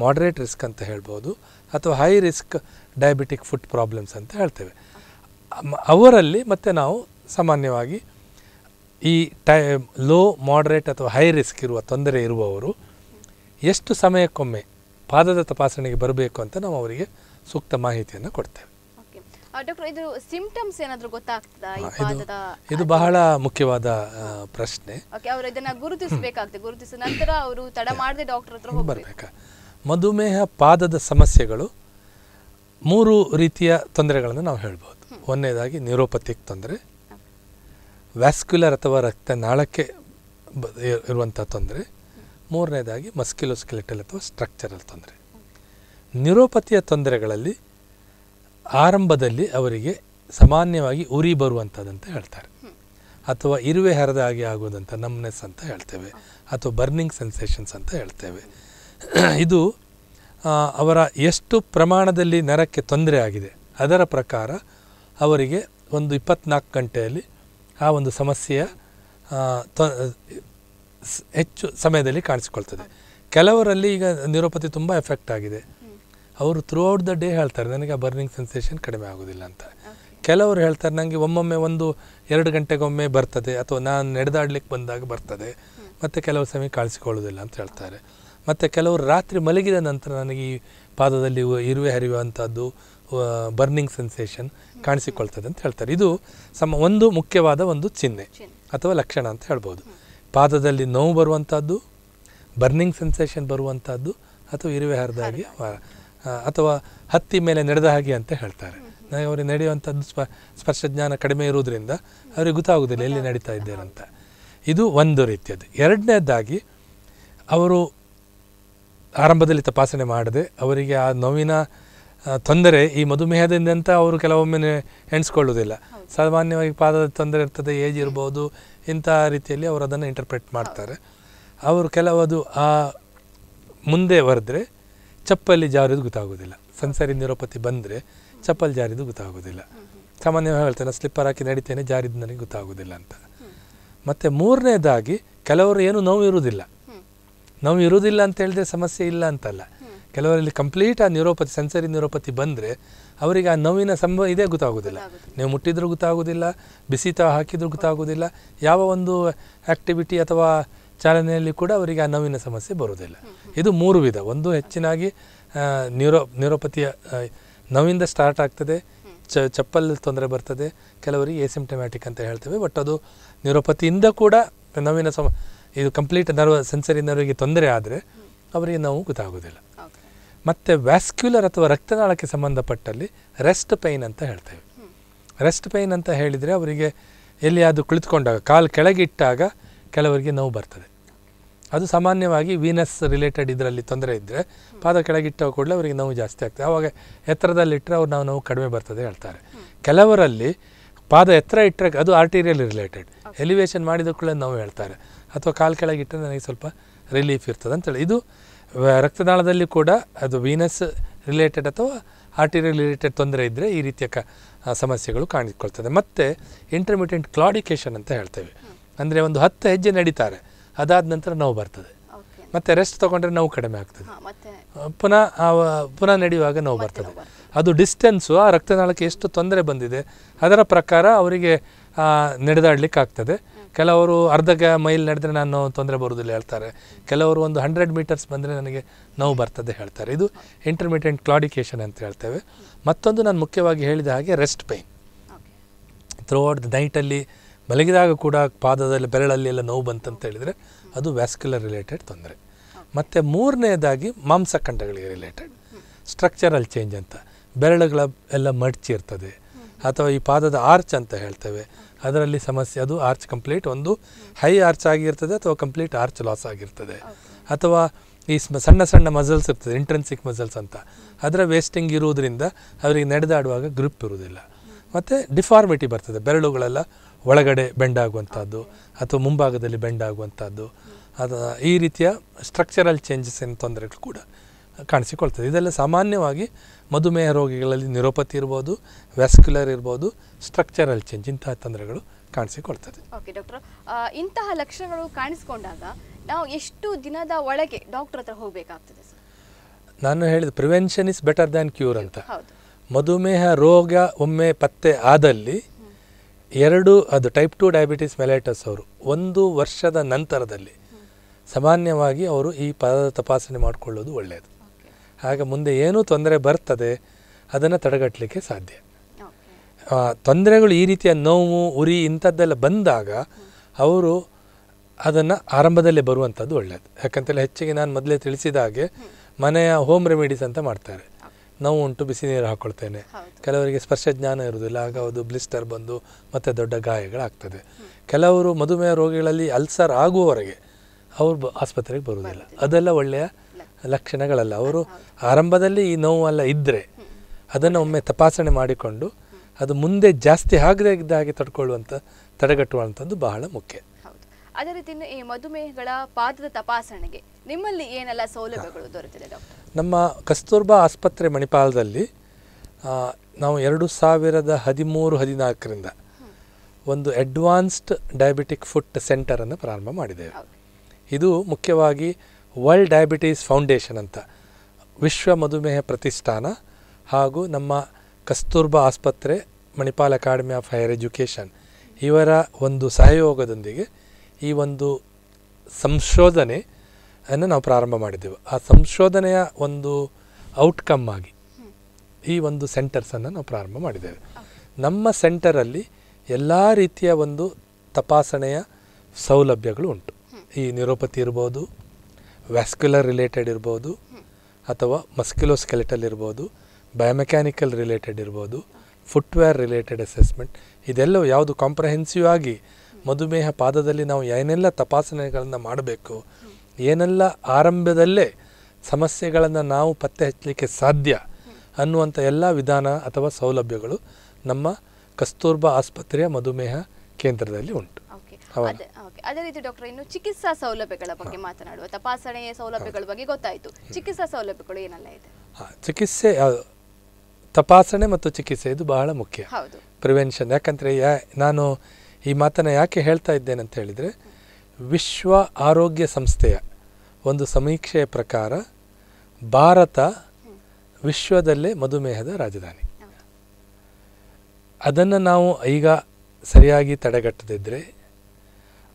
ಮಾಡ್ರೇಟ್ ರಿಸ್ಕ್ ಅಂತ ಹೇಳ್ಬೋದು, ಅಥವಾ high risk diabetic food problems ಅಂತ ಹೇಳ್ತೇವೆ. ಅವರಲ್ಲಿ ಮತ್ತೆ ನಾವು ಸಾಮಾನ್ಯವಾಗಿ ಈ ಟೈ ಲೋ ಮಾಡ್ರೇಟ್ ಅಥವಾ ಹೈ ರಿಸ್ಕ್ ಇರುವ ತೊಂದರೆ ಇರುವವರು ಎಷ್ಟು ಸಮಯಕ್ಕೊಮ್ಮೆ ಪಾದದ ತಪಾಸಣೆಗೆ ಬರಬೇಕು ಅಂತ ನಾವು ಅವರಿಗೆ ಸೂಕ್ತ ಮಾಹಿತಿಯನ್ನು ಕೊಡ್ತೇವೆ. ಓಕೆ. ಡಾಕ್ಟರ್ ಇದು ಸಿಂಪ್ಟಮ್ಸ್ ಏನಾದರೂ ಗೊತ್ತಾಗ್ತದಾ ಇದು ಬಹಳ ಮುಖ್ಯವಾದ ಪ್ರಶ್ನೆ. ಓಕೆ ಅವರು ಇದನ್ನ ಗುರುತಿಸಬೇಕಾಗ್ತದೆ ಗುರುತಿಸಿದ ನಂತರ ಅವರು ತಡ ಮಾಡದೆ ಡಾಕ್ಟರ್ ಹತ್ರ ಹೋಗ್ಬೇಕು. ಮಧುಮೇಹ ಪಾದದ ಸಮಸ್ಯೆಗಳು ಮೂರು ರೀತಿಯ ತೊಂದರೆಗಳನ್ನು ನಾವು ಹೇಳ್ಬೋದು. ಒಂದನೇದಾಗಿ ನ್ಯೂರೋಪತಿಕ್ ತೊಂದರೆ ವ್ಯಾಸ್ಕ್ಯುಲರ್ ಅಥವಾ ರಕ್ತನಾಳಕ್ಕೆ ಬ- ಇರುವಂಥ ತೊಂದರೆ ಮೂರನೇದಾಗಿ ಮಸ್ಕ್ಯುಲೋಸ್ಕೆಲೆಟಲ್ ಅಥವಾ ಸ್ಟ್ರಕ್ಚರಲ್ ತೊಂದರೆ. ನ್ಯೂರೋಪತಿಯ ತೊಂದರೆಗಳಲ್ಲಿ ಆರಂಭದಲ್ಲಿ ಅವರಿಗೆ ಸಾಮಾನ್ಯವಾಗಿ ಉರಿ ಬರುವಂಥದ್ದಂತ ಹೇಳ್ತಾರೆ. ಅಥವಾ ಇರುವೆ ಹರಿದ ಹಾಗೆ ಆಗೋದಂತ ನಮ್ನೆಸ್ ಅಂತ ಹೇಳ್ತೇವೆ. ಅಥವಾ ಬರ್ನಿಂಗ್ ಸೆನ್ಸೇಷನ್ಸ್ ಅಂತ ಹೇಳ್ತೇವೆ. ಇದು ಅವರ ಎಷ್ಟು ಪ್ರಮಾಣದಲ್ಲಿ ನರಕ್ಕೆ ತೊಂದರೆ ಆಗಿದೆ ಅದರ ಪ್ರಕಾರ ಅವರಿಗೆ ಒಂದು ಇಪ್ಪತ್ನಾಲ್ಕು ಗಂಟೆಯಲ್ಲಿ ಆ ಒಂದು ಸಮಸ್ಯೆಯ ತೊ- ಹೆಚ್ಚು ಸಮಯದಲ್ಲಿ ಕಾಣಿಸಿಕೊಳ್ತದೆ. ಕೆಲವರಲ್ಲಿ ಈಗ ನ್ಯೂರೋಪತಿ ತುಂಬ ಎಫೆಕ್ಟ್ ಆಗಿದೆ. ಅವರು ಥ್ರೂ ಔಟ್ ದ ಡೇ ಹೇಳ್ತಾರೆ ನನಗೆ ಆ ಬರ್ನಿಂಗ್ ಸೆನ್ಸೇಷನ್ ಕಡಿಮೆ ಆಗೋದಿಲ್ಲ ಅಂತ. ಕೆಲವರು ಹೇಳ್ತಾರೆ ನನಗೆ ಒಮ್ಮೊಮ್ಮೆ ಒಂದು ಎರಡು ಗಂಟೆಗೊಮ್ಮೆ ಬರ್ತದೆ ಅಥವಾ ನಾನು ನಡೆದಾಡ್ಲಿಕ್ಕೆ ಬಂದಾಗ ಬರ್ತದೆ. ಮತ್ತು ಕೆಲವು ಸಮಯ ಕಾಣಿಸಿಕೊಳ್ಳೋದಿಲ್ಲ ಅಂತ ಹೇಳ್ತಾರೆ. ಮತ್ತು ಕೆಲವರು ರಾತ್ರಿ ಮಲಗಿದ ನಂತರ ನನಗೆ ಈ ಪಾದದಲ್ಲಿ ಇರುವೆ ಹರಿಯುವಂಥದ್ದು ಬರ್ನಿಂಗ್ ಸೆನ್ಸೇಷನ್ ಕಾಣಿಸಿಕೊಳ್ತದೆ ಅಂತ ಹೇಳ್ತಾರೆ. ಇದು ಸಮ ಒಂದು ಮುಖ್ಯವಾದ ಒಂದು ಚಿಹ್ನೆ ಅಥವಾ ಲಕ್ಷಣ ಅಂತ ಹೇಳ್ಬೋದು. ಪಾದದಲ್ಲಿ ನೋವು ಬರುವಂಥದ್ದು ಬರ್ನಿಂಗ್ ಸೆನ್ಸೇಷನ್ ಬರುವಂಥದ್ದು ಅಥವಾ ಇರುವೆ ಹರಿದಾಗಿ ಅಥವಾ ಹತ್ತಿ ಮೇಲೆ ನಡೆದ ಹಾಗೆ ಅಂತ ಹೇಳ್ತಾರೆ. ಅವರಿಗೆ ನಡೆಯುವಂಥದ್ದು ಸ್ಪ ಸ್ಪರ್ಶಜ್ಞಾನ ಕಡಿಮೆ ಇರುವುದರಿಂದ ಅವರಿಗೆ ಗೊತ್ತಾಗೋದಿಲ್ಲ ಎಲ್ಲಿ ನಡೀತಾ ಇದ್ದೇನೆ ಅಂತ ಇದು ಒಂದು ರೀತಿಯದ್ದು. ಎರಡನೇದಾಗಿ, ಅವರು ಆರಂಭದಲ್ಲಿ ತಪಾಸಣೆ ಮಾಡಿದೆ ಅವರಿಗೆ ಆ ನೋವಿನ ತೊಂದರೆ ಈ ಮಧುಮೇಹದಿಂದ ಅಂತ ಅವರು ಕೆಲವೊಮ್ಮೆ ಎಣಿಸ್ಕೊಳ್ಳೋದಿಲ್ಲ ಸಾಮಾನ್ಯವಾಗಿ ಪಾದದ ತೊಂದರೆ ಇರ್ತದೆ ಏಜ್ ಇರ್ಬೋದು ಇಂಥ ರೀತಿಯಲ್ಲಿ ಅವರು ಅದನ್ನು ಇಂಟರ್ಪ್ರೆಟ್ ಮಾಡ್ತಾರೆ. ಅವರು ಕೆಲವದು ಆ ಮುಂದೆ ಬರೆದ್ರೆ ಚಪ್ಪಲಿ ಜಾರಿದು ಗೊತ್ತಾಗೋದಿಲ್ಲ ಸಂಸಾರಿ ನ್ಯೂರೋಪತಿ ಬಂದರೆ ಚಪ್ಪಲಿ ಜಾರಿದು ಗೊತ್ತಾಗೋದಿಲ್ಲ ಸಾಮಾನ್ಯವಾಗಿ ಹೇಳ್ತೇನೆ ಸ್ಲಿಪ್ಪರ್ ಹಾಕಿ ನಡಿತೇನೆ ಜಾರಿದ್ದು ನನಗೆ ಗೊತ್ತಾಗೋದಿಲ್ಲ ಅಂತ. ಮತ್ತು ಮೂರನೇದಾಗಿ ಕೆಲವರು ಏನು ನೋವು ಇರುವುದಿಲ್ಲ ನೋವು ಇರೋದಿಲ್ಲ ಅಂತ ಹೇಳಿದ್ರೆ ಸಮಸ್ಯೆ ಇಲ್ಲ ಅಂತಲ್ಲ. ಕೆಲವರಲ್ಲಿ ಕಂಪ್ಲೀಟ್ ಆ ನ್ಯೂರೋಪತಿ ಸೆನ್ಸರಿ ನ್ಯೂರೋಪತಿ ಬಂದರೆ ಅವರಿಗೆ ಆ ನೋವಿನ ಸಂಭವ ಇದೇ ಗೊತ್ತಾಗೋದಿಲ್ಲ. ನೀವು ಮುಟ್ಟಿದ್ರೂ ಗೊತ್ತಾಗೋದಿಲ್ಲ ಬಿಸಿ ತ ಹಾಕಿದ್ರೂ ಗೊತ್ತಾಗೋದಿಲ್ಲ ಯಾವ ಒಂದು ಆ್ಯಕ್ಟಿವಿಟಿ ಅಥವಾ ಚಾಲನೆಯಲ್ಲಿ ಕೂಡ ಅವರಿಗೆ ಆ ನೋವಿನ ಸಮಸ್ಯೆ ಬರೋದಿಲ್ಲ. ಇದು ಮೂರು ವಿಧ. ಒಂದು ಹೆಚ್ಚಿನಾಗಿ ನ್ಯೂರೋ ನ್ಯೂರೋಪತಿಯ ನೋವಿಂದ ಸ್ಟಾರ್ಟ್ ಆಗ್ತದೆ. ಚ ಚಪ್ಪಲ್ ತೊಂದರೆ ಬರ್ತದೆ. ಕೆಲವರಿಗೆ ಎಸಿಮ್ಟಮ್ಯಾಟಿಕ್ ಅಂತ ಹೇಳ್ತೇವೆ. ಬಟ್ ಅದು ನ್ಯೂರೋಪತಿಯಿಂದ ಕೂಡ ನೋವಿನ ಸಮ ಇದು ಕಂಪ್ಲೀಟ್ ನರ್ವ ಸೆನ್ಸರಿ ನರ್ವಿಗೆ ತೊಂದರೆ ಆದರೆ ಅವರಿಗೆ ನೋವು ಗೊತ್ತಾಗೋದಿಲ್ಲ. ಮತ್ತು ವ್ಯಾಸ್ಕ್ಯುಲರ್ ಅಥವಾ ರಕ್ತನಾಳಕ್ಕೆ ಸಂಬಂಧಪಟ್ಟಲ್ಲಿ ರೆಸ್ಟ್ ಪೈನ್ ಅಂತ ಹೇಳ್ತೇವೆ. ರೆಸ್ಟ್ ಪೈನ್ ಅಂತ ಹೇಳಿದರೆ ಅವರಿಗೆ ಎಲ್ಲಿಯಾದರೂ ಕುಳಿತುಕೊಂಡಾಗ ಕಾಲು ಕೆಳಗಿಟ್ಟಾಗ ಕೆಲವರಿಗೆ ನೋವು ಬರ್ತದೆ. ಅದು ಸಾಮಾನ್ಯವಾಗಿ ವೀನಸ್ ರಿಲೇಟೆಡ್ ಇದರಲ್ಲಿ ತೊಂದರೆ ಇದ್ದರೆ ಪಾದ ಕೆಳಗಿಟ್ಟ ಕೂಡಲೇ ಅವರಿಗೆ ನೋವು ಜಾಸ್ತಿ ಆಗ್ತದೆ. ಆವಾಗ ಎತ್ತರದಲ್ಲಿಟ್ಟರೆ ಅವ್ರು ನಾವು ನೋವು ಕಡಿಮೆ ಬರ್ತದೆ ಹೇಳ್ತಾರೆ. ಕೆಲವರಲ್ಲಿ ಪಾದ ಎತ್ತರ ಇಟ್ಟರೆ ಅದು ಆರ್ಟೀರಿಯಲ್ ರಿಲೇಟೆಡ್ ಎಲಿವೇಷನ್ ಮಾಡಿದ ಕೂಡಲೇ ನೋವು ಹೇಳ್ತಾರೆ. ಅಥವಾ ಕಾಲು ಕೆಳಗಿಟ್ಟರೆ ನನಗೆ ಸ್ವಲ್ಪ ರಿಲೀಫ್ ಇರ್ತದೆ ಅಂತೇಳಿ. ಇದು ರಕ್ತನಾಳದಲ್ಲಿ ಕೂಡ ಅದು ವೀನಸ್ ರಿಲೇಟೆಡ್ ಅಥವಾ ಆರ್ಟೀರಿಯಲ್ ರಿಲೇಟೆಡ್ ತೊಂದರೆ ಇದ್ದರೆ ಈ ರೀತಿಯ ಕ ಸಮಸ್ಯೆಗಳು ಕಾಣಿಸ್ಕೊಳ್ತದೆ. ಮತ್ತು ಇಂಟರ್ಮಿಟೆಂಟ್ ಕ್ಲಾಡಿಕೇಶನ್ ಅಂತ ಹೇಳ್ತೇವೆ. ಅಂದರೆ ಒಂದು ಹತ್ತು ಹೆಜ್ಜೆ ನಡೀತಾರೆ. ಅದಾದ ನಂತರ ನೋವು ಬರ್ತದೆ. ಮತ್ತು ರೆಸ್ಟ್ ತೊಗೊಂಡ್ರೆ ನೋವು ಕಡಿಮೆ ಆಗ್ತದೆ. ಪುನಃ ಆ ಪುನಃ ನಡೆಯುವಾಗ ನೋವು ಬರ್ತದೆ. ಅದು ಡಿಸ್ಟೆನ್ಸು ಆ ರಕ್ತನಾಳಕ್ಕೆ ಎಷ್ಟು ತೊಂದರೆ ಬಂದಿದೆ ಅದರ ಪ್ರಕಾರ ಅವರಿಗೆ ನಡೆದಾಡ್ಲಿಕ್ಕೆ ಆಗ್ತದೆ ಕೆಲವರು ಅರ್ಧ ಕ ಮೈಲ್ ನಡೆದ್ರೆ ನಾನು ತೊಂದರೆ ಬರುವುದಿಲ್ಲ ಹೇಳ್ತಾರೆ. ಕೆಲವರು ಒಂದು ಹಂಡ್ರೆಡ್ ಮೀಟರ್ಸ್ ಬಂದರೆ ನನಗೆ ನೋವು ಬರ್ತದೆ ಹೇಳ್ತಾರೆ. ಇದು ಇಂಟರ್ಮಿಟೆಂಟ್ ಕ್ಲಾಡಿಕೇಶನ್ ಅಂತ ಹೇಳ್ತೇವೆ. ಮತ್ತೊಂದು ನಾನು ಮುಖ್ಯವಾಗಿ ಹೇಳಿದ ಹಾಗೆ ರೆಸ್ಟ್ ಪೈನ್ ಥ್ರೂಔಟ್ ದ ನೈಟಲ್ಲಿ ಮಲಗಿದಾಗ ಕೂಡ ಪಾದದಲ್ಲಿ, ಬೆರಳಲ್ಲಿ ಎಲ್ಲ ನೋವು ಬಂತಂತ ಹೇಳಿದರೆ ಅದು ವ್ಯಾಸ್ಕ್ಯುಲರ್ ರಿಲೇಟೆಡ್ ತೊಂದರೆ. ಮತ್ತು ಮೂರನೇದಾಗಿ ಮಾಂಸಖಂಡಗಳಿಗೆ ರಿಲೇಟೆಡ್ ಸ್ಟ್ರಕ್ಚರಲ್ ಚೇಂಜ್ ಅಂತ. ಬೆರಳುಗಳ ಎಲ್ಲ ಮಡ್ಚಿ ಇರ್ತದೆ. ಅಥವಾ ಈ ಪಾದದ ಆರ್ಚ್ ಅಂತ ಹೇಳ್ತೇವೆ. ಅದರಲ್ಲಿ ಸಮಸ್ಯೆ, ಅದು ಆರ್ಚ್ ಕಂಪ್ಲೀಟ್ ಒಂದು ಹೈ ಆರ್ಚ್ ಆಗಿರ್ತದೆ ಅಥವಾ ಕಂಪ್ಲೀಟ್ ಆರ್ಚ್ ಲಾಸ್ ಆಗಿರ್ತದೆ. ಅಥವಾ ಈ ಸಣ್ಣ ಸಣ್ಣ ಮಸಲ್ಸ್ ಇರ್ತದೆ ಇಂಟ್ರೆನ್ಸಿಕ್ ಮಸಲ್ಸ್ ಅಂತ. ಅದರ ವೇಸ್ಟಿಂಗ್ ಇರುವುದರಿಂದ ಅವರಿಗೆ ನಡೆದಾಡುವಾಗ ಗ್ರಿಪ್ ಇರುವುದಿಲ್ಲ. ಮತ್ತು ಡಿಫಾರ್ಮಿಟಿ ಬರ್ತದೆ, ಬೆರಳುಗಳೆಲ್ಲ ಒಳಗಡೆ ಬೆಂಡ್ ಆಗುವಂಥದ್ದು ಅಥವಾ ಮುಂಭಾಗದಲ್ಲಿ ಬೆಂಡ್ ಆಗುವಂಥದ್ದು ಅದು ಈ ರೀತಿಯ ಸ್ಟ್ರಕ್ಚರಲ್ ಚೇಂಜಸ್ಸಿನ ತೊಂದರೆಗಳು ಕೂಡ ಕಾಣಿಸಿಕೊಳ್ತದೆ. ಇದೆಲ್ಲ ಸಾಮಾನ್ಯವಾಗಿ ಮಧುಮೇಹ ರೋಗಿಗಳಲ್ಲಿ ನ್ಯೂರೋಪತಿ ಇರ್ಬೋದು ವ್ಯಾಸ್ಕ್ಯುಲರ್ ಇರ್ಬೋದು ಸ್ಟ್ರಕ್ಚರಲ್ ಚೇಂಜ್ ಇಂತಹ ತೊಂದರೆಗಳು ಕಾಣಿಸಿಕೊಳ್ತದೆ. ಓಕೆ ಡಾಕ್ಟರ್ ಇಂತಹ ಲಕ್ಷಣಗಳು ಕಾಣಿಸಿಕೊಂಡಾಗ ನಾವು ಎಷ್ಟು ದಿನದ ಒಳಗೆ ಡಾಕ್ಟರ್ ಹತ್ರ ಹೋಗಬೇಕಾಗ್ತದೆ ನಾನು ಹೇಳಿದ prevention is better than cure ಅಂತ. ಮಧುಮೇಹ ರೋಗ ಒಮ್ಮೆ ಪತ್ತೆ ಆದಲ್ಲಿ ಎರಡು ಅದು ಟೈಪ್ ಟು ಡಯಾಬಿಟಿಸ್ ಮೆಲೈಟಸ್ ಅವರು ಒಂದು ವರ್ಷದ ನಂತರದಲ್ಲಿ ಸಾಮಾನ್ಯವಾಗಿ ಅವರು ಈ ಪದದ ತಪಾಸಣೆ ಮಾಡಿಕೊಳ್ಳೋದು ಒಳ್ಳೆಯದು ಆಗ ಮುಂದೆ ಏನೂ ತೊಂದರೆ ಬರ್ತದೆ ಅದನ್ನು ತಡೆಗಟ್ಟಲಿಕ್ಕೆ ಸಾಧ್ಯ. ತೊಂದರೆಗಳು ಈ ರೀತಿಯ ನೋವು ಉರಿ ಇಂಥದ್ದೆಲ್ಲ ಬಂದಾಗ ಅವರು ಅದನ್ನು ಆರಂಭದಲ್ಲೇ ಬರುವಂಥದ್ದು ಒಳ್ಳೆಯದು ಯಾಕಂತೇಳಿ ಹೆಚ್ಚಿಗೆ ನಾನು ಮೊದಲೇ ತಿಳಿಸಿದ ಹಾಗೆ ಮನೆಯ ಹೋಮ್ ರೆಮಿಡೀಸ್ ಅಂತ ಮಾಡ್ತಾರೆ. ನೋವು ಉಂಟು ಬಿಸಿ ನೀರು ಹಾಕ್ಕೊಳ್ತೇನೆ ಕೆಲವರಿಗೆ ಸ್ಪರ್ಶ ಜ್ಞಾನ ಇರುವುದಿಲ್ಲ ಆಗ ಅದು ಬ್ಲಿಸ್ಟರ್ ಬಂದು ಮತ್ತೆ ದೊಡ್ಡ ಗಾಯಗಳಾಗ್ತದೆ. ಕೆಲವರು ಮಧುಮೇಹ ರೋಗಿಗಳಲ್ಲಿ ಅಲ್ಸರ್ ಆಗುವವರೆಗೆ ಅವರು ಬ- ಆಸ್ಪತ್ರೆಗೆ ಬರುವುದಿಲ್ಲ. ಅದೆಲ್ಲ ಒಳ್ಳೆಯ ಲಕ್ಷಣಗಳಲ್ಲ. ಅವರು ಆರಂಭದಲ್ಲಿ ಈ ನೋವು ಎಲ್ಲ ಇದ್ದರೆ ಅದನ್ನು ಒಮ್ಮೆ ತಪಾಸಣೆ ಮಾಡಿಕೊಂಡು ಅದು ಮುಂದೆ ಜಾಸ್ತಿ ಆಗದೇ ಇದ್ದ ಹಾಗೆ ತಡ್ಕೊಳ್ಳುವಂಥ ತಡೆಗಟ್ಟುವಂಥದ್ದು ಬಹಳ ಮುಖ್ಯ. ಅದೇ ರೀತಿ ಈ ಮಧುಮೇಹಗಳ ಪಾದದ ತಪಾಸಣೆಗೆ ನಿಮ್ಮಲ್ಲಿ ಏನೆಲ್ಲ ಸೌಲಭ್ಯಗಳು ದೊರೆತಿದೆ ನಮ್ಮ ಕಸ್ತೂರ್ಬಾ ಆಸ್ಪತ್ರೆ ಮಣಿಪಾಲದಲ್ಲಿ ನಾವು ಎರಡು ಸಾವಿರದ ಹದಿಮೂರು ಹದಿನಾಲ್ಕರಿಂದ ಒಂದು ಅಡ್ವಾನ್ಸ್ಡ್ ಡಯಾಬಿಟಿಕ್ ಫುಟ್ ಸೆಂಟರನ್ನು ಪ್ರಾರಂಭ ಮಾಡಿದ್ದೇವೆ. ಇದು ಮುಖ್ಯವಾಗಿ ವರ್ಲ್ಡ್ ಡಯಾಬಿಟೀಸ್ ಫೌಂಡೇಶನ್ ಅಂತ. ವಿಶ್ವ ಮಧುಮೇಹ ಪ್ರತಿಷ್ಠಾನ ಹಾಗೂ ನಮ್ಮ ಕಸ್ತೂರ್ಬಾ ಆಸ್ಪತ್ರೆ, Manipal academy of higher education ಇವರ ಒಂದು ಸಹಯೋಗದೊಂದಿಗೆ ಈ ಒಂದು ಸಂಶೋಧನೆ ಅನ್ನು ನಾವು ಪ್ರಾರಂಭ ಮಾಡಿದ್ದೆವು ಆ ಸಂಶೋಧನೆಯ ಒಂದು ಔಟ್ಕಮ್ ಆಗಿ ಈ ಒಂದು ಸೆಂಟರ್ಸನ್ನು ನಾವು ಪ್ರಾರಂಭ ಮಾಡಿದ್ದೇವೆ. ನಮ್ಮ ಸೆಂಟರಲ್ಲಿ ಎಲ್ಲ ರೀತಿಯ ಒಂದು ತಪಾಸಣೆಯ ಸೌಲಭ್ಯಗಳು ಉಂಟು. ಈ ನ್ಯೂರೋಪತಿ ಇರ್ಬೋದು ವ್ಯಾಸ್ಕ್ಯುಲರ್ ರಿಲೇಟೆಡ್ ಇರ್ಬೋದು, ಅಥವಾ ಮಸ್ಕ್ಯುಲೋಸ್ಕೆಲೆಟಲ್ ಇರ್ಬೋದು ಬಯೋಮೆಕ್ಯಾನಿಕಲ್ ರಿಲೇಟೆಡ್ ಇರ್ಬೋದು ಫುಟ್ವೇರ್ ರಿಲೇಟೆಡ್ ಅಸೆಸ್ಮೆಂಟ್ ಇದೆಲ್ಲವೂ ಯಾವುದು ಕಾಂಪ್ರಹೆನ್ಸಿವ್ ಆಗಿ ಮಧುಮೇಹ ಪಾದದಲ್ಲಿ ನಾವು ಏನೆಲ್ಲ ತಪಾಸಣೆಗಳನ್ನು ಮಾಡಬೇಕು, ಏನೆಲ್ಲ ಆರಂಭದಲ್ಲೇ ಸಮಸ್ಯೆಗಳನ್ನು ನಾವು ಪತ್ತೆ ಹಚ್ಚಲಿಕ್ಕೆ ಸಾಧ್ಯ ಅನ್ನುವಂಥ ಎಲ್ಲ ವಿಧಾನ ಅಥವಾ ಸೌಲಭ್ಯಗಳು ನಮ್ಮ ಕಸ್ತೂರ್ಬಾ ಆಸ್ಪತ್ರೆಯ ಮಧುಮೇಹ ಕೇಂದ್ರದಲ್ಲಿ ಉಂಟು? ಅದೇ ರೀತಿ ಡಾಕ್ಟರ್ ಇನ್ನು ಚಿಕಿತ್ಸಾ ಸೌಲಭ್ಯಗಳ ಬಗ್ಗೆ ಮಾತನಾಡುವ ತಪಾಸಣೆ ಸೌಲಭ್ಯಗಳ ಬಗ್ಗೆ ಗೊತ್ತಾಯಿತು. ಚಿಕಿತ್ಸಾ ಸೌಲಭ್ಯಗಳು ಏನೆಲ್ಲ ಇದೆ? ಚಿಕಿತ್ಸೆ ತಪಾಸಣೆ ಮತ್ತು ಚಿಕಿತ್ಸೆ ಇದು ಬಹಳ ಮುಖ್ಯ. ಪ್ರಿವೆನ್ಷನ್ ಯಾಕಂದರೆ ಯಾ ನಾನು ಈ ಮಾತನ್ನು ಯಾಕೆ ಹೇಳ್ತಾ ಇದ್ದೇನೆ ಅಂತ ಹೇಳಿದರೆ ವಿಶ್ವ ಆರೋಗ್ಯ ಸಂಸ್ಥೆಯ ಒಂದು ಸಮೀಕ್ಷೆಯ ಪ್ರಕಾರ ಭಾರತ ವಿಶ್ವದಲ್ಲೇ ಮಧುಮೇಹದ ರಾಜಧಾನಿ. ಅದನ್ನು ನಾವು ಈಗ ಸರಿಯಾಗಿ ತಡೆಗಟ್ಟದಿದ್ದರೆ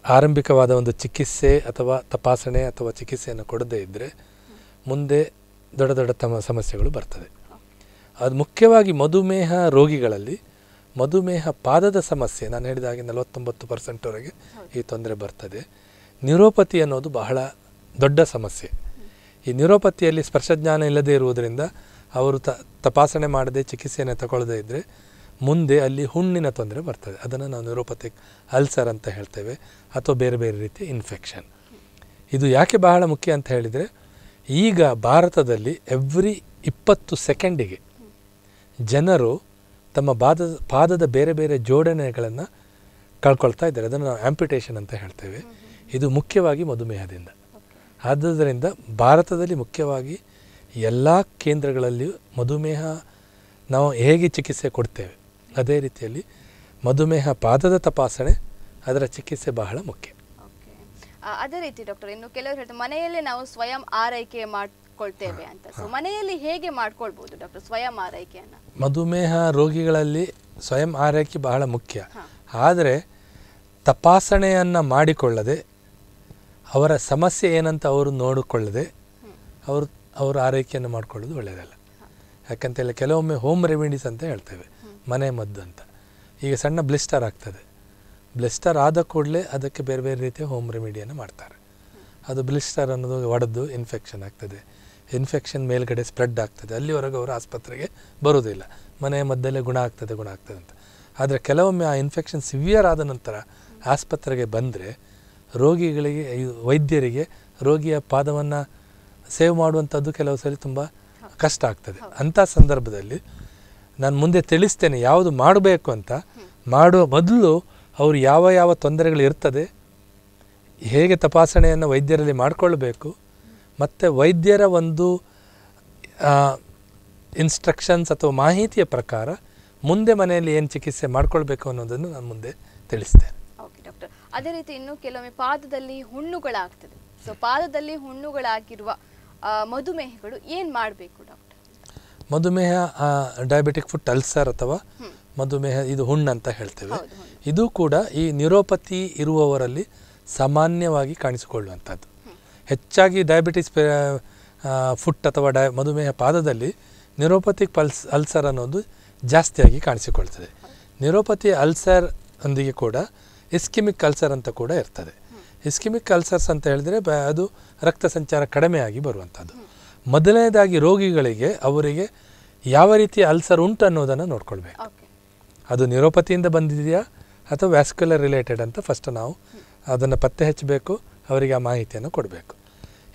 ಆರಂಭಿಕವಾದ ಒಂದು ಚಿಕಿತ್ಸೆ ಅಥವಾ ತಪಾಸಣೆ ಅಥವಾ ಚಿಕಿತ್ಸೆಯನ್ನು ಕೊಡದೇ ಇದ್ದರೆ ಮುಂದೆ ದೊಡ್ಡ ದೊಡ್ಡ ತಮ ಸಮಸ್ಯೆಗಳು ಬರ್ತದೆ. ಅದು ಮುಖ್ಯವಾಗಿ ಮಧುಮೇಹ ರೋಗಿಗಳಲ್ಲಿ ಮಧುಮೇಹ ಪಾದದ ಸಮಸ್ಯೆ, ನಾನು ಹೇಳಿದ ಹಾಗೆ ನಲವತ್ತೊಂಬತ್ತು ಪರ್ಸೆಂಟ್ವರೆಗೆ ಈ ತೊಂದರೆ ಬರ್ತದೆ. ನ್ಯೂರೋಪತಿ ಅನ್ನೋದು ಬಹಳ ದೊಡ್ಡ ಸಮಸ್ಯೆ. ಈ ನ್ಯೂರೋಪತಿಯಲ್ಲಿ ಸ್ಪರ್ಶಜ್ಞಾನ ಇಲ್ಲದೇ ಇರುವುದರಿಂದ ಅವರು ತ ತಪಾಸಣೆ ಮಾಡದೆ ಚಿಕಿತ್ಸೆಯನ್ನು ತಗೊಳ್ಳದೇ ಇದ್ದರೆ ಮುಂದೆ ಅಲ್ಲಿ ಹುಣ್ಣಿನ ತೊಂದರೆ ಬರ್ತದೆ. ಅದನ್ನು ನಾವು ನ್ಯೂರೋಪತಿಕ್ ಅಲ್ಸರ್ ಅಂತ ಹೇಳ್ತೇವೆ ಅಥವಾ ಬೇರೆ ಬೇರೆ ರೀತಿಯ ಇನ್ಫೆಕ್ಷನ್ ಇದು ಯಾಕೆ ಬಹಳ ಮುಖ್ಯ ಅಂತ ಹೇಳಿದರೆ, ಈಗ ಭಾರತದಲ್ಲಿ ಎವ್ರಿ ಇಪ್ಪತ್ತು ಸೆಕೆಂಡಿಗೆ ಜನರು ತಮ್ಮ ಪಾದದ ಪಾದದ ಬೇರೆ ಬೇರೆ ಜೋಡಣೆಗಳನ್ನು ಕಳ್ಕೊಳ್ತಾ ಇದ್ದಾರೆ. ಅದನ್ನು ನಾವು ಆ್ಯಂಪಿಟೇಷನ್ ಅಂತ ಹೇಳ್ತೇವೆ. ಇದು ಮುಖ್ಯವಾಗಿ ಮಧುಮೇಹದಿಂದ. ಆದ್ದರಿಂದ ಭಾರತದಲ್ಲಿ ಮುಖ್ಯವಾಗಿ ಎಲ್ಲ ಕೇಂದ್ರಗಳಲ್ಲಿಯೂ ಮಧುಮೇಹ ನಾವು ಹೇಗೆ ಚಿಕಿತ್ಸೆ ಕೊಡ್ತೇವೆ? ಅದೇ ರೀತಿಯಲ್ಲಿ ಮಧುಮೇಹ ಪಾದದ ತಪಾಸಣೆ ಅದರ ಚಿಕಿತ್ಸೆ ಬಹಳ ಮುಖ್ಯ. ಅದೇ ರೀತಿ ಡಾಕ್ಟರ್ ಇನ್ನು ಕೆಲವರು ಹೇಳ್ತಾರೆ ಮನೆಯಲ್ಲೇ ನಾವು ಸ್ವಯಂ ಆರೈಕೆ ಮಾಡ್ಕೊಳ್ತೇವೆ ಅಂತ. ಸೊ ಮನೆಯಲ್ಲಿ ಹೇಗೆ ಮಾಡ್ಕೊಳ್ಬಹುದು ಡಾಕ್ಟರ್ ಸ್ವಯಂ ಆರೈಕೆಯನ್ನ? ಮಧುಮೇಹ ರೋಗಿಗಳಲ್ಲಿ ಸ್ವಯಂ ಆರೈಕೆ ಬಹಳ ಮುಖ್ಯ. ಆದರೆ ತಪಾಸಣೆಯನ್ನು ಮಾಡಿಕೊಳ್ಳದೆ ಅವರ ಸಮಸ್ಯೆ ಏನಂತ ಅವರು ನೋಡಿಕೊಳ್ಳದೆ ಅವರು ಅವರ ಆರೈಕೆಯನ್ನು ಮಾಡಿಕೊಳ್ಳೋದು ಒಳ್ಳೆಯದಲ್ಲ. ಯಾಕಂತೇಳಿ ಕೆಲವೊಮ್ಮೆ ಹೋಮ್ ರೆಮಿಡೀಸ್ ಅಂತ ಹೇಳ್ತೇವೆ. ಮನೆ ಮದ್ದು ಅಂತ. ಈಗ ಸಣ್ಣ ಬ್ಲಿಸ್ಟರ್ ಆಗ್ತದೆ. ಬ್ಲಿಸ್ಟರ್ ಆದ ಕೂಡಲೇ ಅದಕ್ಕೆ ಬೇರೆ ಬೇರೆ ರೀತಿಯ ಹೋಮ್ ರೆಮಿಡಿಯನ್ನು ಮಾಡ್ತಾರೆ. ಅದು ಬ್ಲಿಸ್ಟರ್ ಅನ್ನೋದು ಒಡೆದು ಇನ್ಫೆಕ್ಷನ್ ಆಗ್ತದೆ. ಇನ್ಫೆಕ್ಷನ್ ಮೇಲ್ಗಡೆ ಸ್ಪ್ರೆಡ್ ಆಗ್ತದೆ. ಅಲ್ಲಿವರೆಗೂ ಅವರು ಆಸ್ಪತ್ರೆಗೆ ಬರೋದಿಲ್ಲ ಮನೆ ಮದ್ದಲ್ಲೇ ಗುಣ ಆಗ್ತದೆ ಗುಣ ಆಗ್ತದೆ ಅಂತ. ಆದರೆ ಕೆಲವೊಮ್ಮೆ ಆ ಇನ್ಫೆಕ್ಷನ್ ಸಿವಿಯರ್ ಆದ ನಂತರ ಆಸ್ಪತ್ರೆಗೆ ಬಂದರೆ ರೋಗಿಗಳಿಗೆ ವೈದ್ಯರಿಗೆ ರೋಗಿಯ ಪಾದವನ್ನು ಸೇವ್ ಮಾಡುವಂಥದ್ದು ಕೆಲವು ಸಲ ತುಂಬ ಕಷ್ಟ ಆಗ್ತದೆ. ಅಂಥ ಸಂದರ್ಭದಲ್ಲಿ ನಾನು ಮುಂದೆ ತಿಳಿಸ್ತೇನೆ, ಯಾವುದು ಮಾಡಬೇಕು ಅಂತ. ಮಾಡುವ ಮೊದಲು ಅವರು ಯಾವ ಯಾವ ತೊಂದರೆಗಳು ಇರ್ತದೆ, ಹೇಗೆ ತಪಾಸಣೆಯನ್ನು ವೈದ್ಯರಲ್ಲಿ ಮಾಡಿಕೊಳ್ಬೇಕು, ಮತ್ತು ವೈದ್ಯರ ಒಂದು ಇನ್ಸ್ಟ್ರಕ್ಷನ್ಸ್ ಅಥವಾ ಮಾಹಿತಿಯ ಪ್ರಕಾರ ಮುಂದೆ ಮನೆಯಲ್ಲಿ ಏನು ಚಿಕಿತ್ಸೆ ಮಾಡಿಕೊಳ್ಬೇಕು ಅನ್ನೋದನ್ನು ನಾನು ಮುಂದೆ ತಿಳಿಸ್ತೇನೆ. ಓಕೆ ಡಾಕ್ಟರ್ ಅದೇ ರೀತಿ ಇನ್ನು ಕೆಲವೊಮ್ಮೆ ಪಾದದಲ್ಲಿ ಹುಣ್ಣುಗಳಾಗ್ತದೆ. ಸೊ ಪಾದದಲ್ಲಿ ಹುಣ್ಣುಗಳಾಗಿರುವ ಮಧುಮೇಹಗಳು ಏನು ಮಾಡಬೇಕು ಡಾಕ್ಟರ್ ಮಧುಮೇಹ ಡಯಾಬಿಟಿಕ್ ಫುಟ್ ಅಲ್ಸರ್ ಅಥವಾ ಮಧುಮೇಹ ಇದು ಹುಣ್ಣು ಅಂತ ಹೇಳ್ತೇವೆ. ಇದು ಕೂಡ ಈ ನ್ಯೂರೋಪತಿ ಇರುವವರಲ್ಲಿ ಸಾಮಾನ್ಯವಾಗಿ ಕಾಣಿಸಿಕೊಳ್ಳುವಂಥದ್ದು. ಹೆಚ್ಚಾಗಿ ಡಯಾಬಿಟಿಸ್ ಫುಟ್ ಅಥವಾ ಡಯ ಮಧುಮೇಹ ಪಾದದಲ್ಲಿ ನ್ಯೂರೋಪತಿಕ್ ಪಲ್ಸ್ ಅಲ್ಸರ್ ಅನ್ನೋದು ಜಾಸ್ತಿಯಾಗಿ ಕಾಣಿಸಿಕೊಳ್ತದೆ. ನ್ಯೂರೋಪತಿ ಅಲ್ಸರ್ ಒಂದಿಗೆ ಕೂಡ ಇಸ್ಕಿಮಿಕ್ ಅಲ್ಸರ್ ಅಂತ ಕೂಡ ಇರ್ತದೆ. ಇಸ್ಕಿಮಿಕ್ ಅಲ್ಸರ್ಸ್ ಅಂತ ಹೇಳಿದರೆ ಬ- ಅದು ರಕ್ತ ಸಂಚಾರ ಕಡಿಮೆಯಾಗಿ ಬರುವಂಥದ್ದು. ಮೊದಲನೇದಾಗಿ ರೋಗಿಗಳಿಗೆ ಅವರಿಗೆ ಯಾವ ರೀತಿಯ ಅಲ್ಸರ್ ಉಂಟು ಅನ್ನೋದನ್ನು ನೋಡ್ಕೊಳ್ಬೇಕು. ಅದು ನ್ಯೂರೋಪತಿಯಿಂದ ಬಂದಿದೆಯಾ ಅಥವಾ ವ್ಯಾಸ್ಕ್ಯುಲರ್ ರಿಲೇಟೆಡ್ ಅಂತ ಫಸ್ಟ್ ನಾವು ಅದನ್ನು ಪತ್ತೆ ಹಚ್ಚಬೇಕು ಅವರಿಗೆ ಆ ಮಾಹಿತಿಯನ್ನು ಕೊಡಬೇಕು.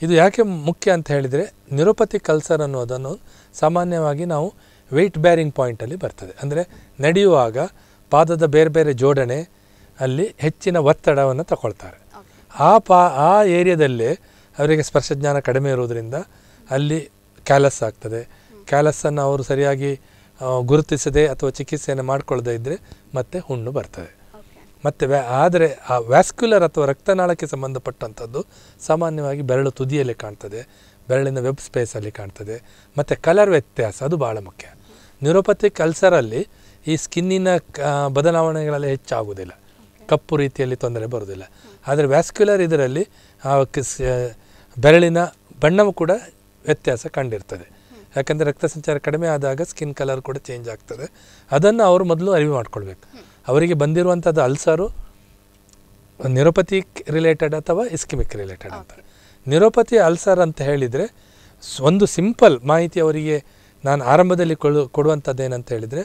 ಇದು ಯಾಕೆ ಮುಖ್ಯ ಅಂತ ಹೇಳಿದರೆ ನ್ಯೂರೋಪತಿ ಕಲ್ಸರ್ ಅನ್ನೋದನ್ನು ಸಾಮಾನ್ಯವಾಗಿ ನಾವು ವೆಯ್ಟ್ ಬ್ಯಾರಿಂಗ್ ಪಾಯಿಂಟಲ್ಲಿ ಬರ್ತದೆ. ಅಂದರೆ ನಡೆಯುವಾಗ ಪಾದದ ಬೇರೆ ಬೇರೆ ಜೋಡಣೆ ಅಲ್ಲಿ ಹೆಚ್ಚಿನ ಒತ್ತಡವನ್ನು ತಗೊಳ್ತಾರೆ. ಆ ಪಾ ಆ ಏರಿಯಾದಲ್ಲೇ ಅವರಿಗೆ ಸ್ಪರ್ಶಜ್ಞಾನ ಕಡಿಮೆ ಇರುವುದರಿಂದ ಅಲ್ಲಿ ಕ್ಯಾಲಸ್ ಆಗ್ತದೆ. ಕ್ಯಾಲಸ್ಸನ್ನು ಅವರು ಸರಿಯಾಗಿ ಗುರುತಿಸದೆ ಅಥವಾ ಚಿಕಿತ್ಸೆಯನ್ನು ಮಾಡಿಕೊಳ್ಳದೆ ಇದ್ದರೆ ಮತ್ತೆ ಹುಣ್ಣು ಬರ್ತದೆ. ಮತ್ತೆ ವ್ಯಾ ಆದರೆ ಆ ವ್ಯಾಸ್ಕ್ಯುಲರ್ ಅಥವಾ ರಕ್ತನಾಳಕ್ಕೆ ಸಂಬಂಧಪಟ್ಟಂಥದ್ದು ಸಾಮಾನ್ಯವಾಗಿ ಬೆರಳು ತುದಿಯಲ್ಲಿ ಕಾಣ್ತದೆ ಬೆರಳಿನ ವೆಬ್ ಸ್ಪೇಸಲ್ಲಿ ಕಾಣ್ತದೆ ಮತ್ತು ಕಲರ್ ವ್ಯತ್ಯಾಸ ಅದು ಭಾಳ ಮುಖ್ಯ. ನ್ಯೂರೋಪತಿಕ್ ಅಲ್ಸರಲ್ಲಿ ಈ ಸ್ಕಿನ್ನಿನ ಕ- ಬದಲಾವಣೆಗಳೆಲ್ಲ ಹೆಚ್ಚಾಗುವುದಿಲ್ಲ. ಕಪ್ಪು ರೀತಿಯಲ್ಲಿ ತೊಂದರೆ ಬರುವುದಿಲ್ಲ. ಆದರೆ ವ್ಯಾಸ್ಕ್ಯುಲರ್ ಇದರಲ್ಲಿ ಆ ಕಿಸ್- ಬೆರಳಿನ ಬಣ್ಣವು ಕೂಡ ವ್ಯತ್ಯಾಸ ಕಂಡಿರ್ತದೆ. ಯಾಕಂದರೆ ರಕ್ತ ಸಂಚಾರ ಕಡಿಮೆ ಆದಾಗ ಸ್ಕಿನ್ ಕಲರ್ ಕೂಡ ಚೇಂಜ್ ಆಗ್ತದೆ. ಅದನ್ನು ಅವರು ಮೊದಲು ಅರಿವು ಮಾಡ್ಕೊಳ್ಬೇಕು. ಅವರಿಗೆ ಬಂದಿರುವಂಥದ್ದು ಅಲ್ಸರು ನ್ಯೂರೋಪತಿಕ್ ರಿಲೇಟೆಡ್ ಅಥವಾ ಇಸ್ಕಿಮಿಕ್ ರಿಲೇಟೆಡ್ ಅಂತ. ನ್ಯೂರೋಪತಿ ಅಲ್ಸರ್ ಅಂತ ಹೇಳಿದರೆ ಒಂದು ಸಿಂಪಲ್ ಮಾಹಿತಿ ಅವರಿಗೆ ನಾನು ಆರಂಭದಲ್ಲಿ ಕೊಡು ಕೊಡುವಂಥದ್ದು ಏನಂತ ಹೇಳಿದರೆ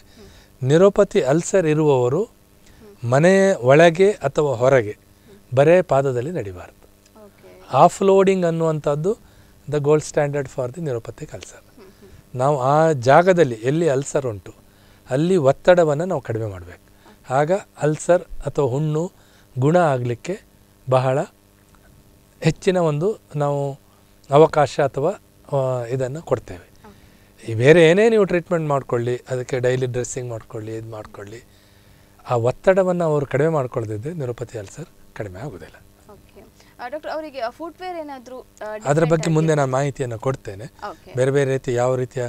ನ್ಯೂರೋಪತಿ ಅಲ್ಸರ್ ಇರುವವರು ಮನೆಯ ಒಳಗೆ ಅಥವಾ ಹೊರಗೆ ಬರೇ ಪಾದದಲ್ಲಿ ನಡಿಬಾರ್ದು. ಆಫ್ಲೋಡಿಂಗ್ ಆಫ್ ಲೋಡಿಂಗ್ ಅನ್ನುವಂಥದ್ದು the gold standard for the neuropathic ulcer ನಾವು ಆ ಜಾಗದಲ್ಲಿ ಎಲ್ಲಿ ಅಲ್ಸರ್ ಉಂಟು, ಅಲ್ಲಿ ಒತ್ತಡವನ್ನು ನಾವು ಕಡಿಮೆ ಮಾಡಬೇಕು. ಆಗ ಅಲ್ಸರ್ ಅಥವಾ ಹುಣ್ಣು ಗುಣ ಆಗಲಿಕ್ಕೆ ಬಹಳ ಹೆಚ್ಚಿನ ಒಂದು ನಾವು ಅವಕಾಶ ಅಥವಾ ಇದನ್ನು ಕೊಡ್ತೇವೆ. ಈ ಬೇರೆ ಏನೇ ನೀವು ಟ್ರೀಟ್ಮೆಂಟ್ ಮಾಡ್ಕೊಳ್ಳಿ, ಅದಕ್ಕೆ ಡೈಲಿ ಡ್ರೆಸ್ಸಿಂಗ್ ಮಾಡ್ಕೊಳ್ಳಿ, ಇದು ಮಾಡ್ಕೊಳ್ಳಿ, ಆ ಒತ್ತಡವನ್ನು ಅವರು ಕಡಿಮೆ ಮಾಡ್ಕೊಳ್ಳದಿದ್ದರೆ ನ್ಯೂರೋಪತಿ ಅಲ್ಸರ್ ಕಡಿಮೆ ಆಗೋದಿಲ್ಲ. ಡಾಕ್ಟರ್ ಅವರಿಗೆ ಫುಟ್ವೇರ್ ಏನಾದರೂ ಅದರ ಬಗ್ಗೆ ಮುಂದೆ ನಾನು ಮಾಹಿತಿಯನ್ನು ಕೊಡ್ತೇನೆ. ಬೇರೆ ಬೇರೆ ರೀತಿ ಯಾವ ರೀತಿಯ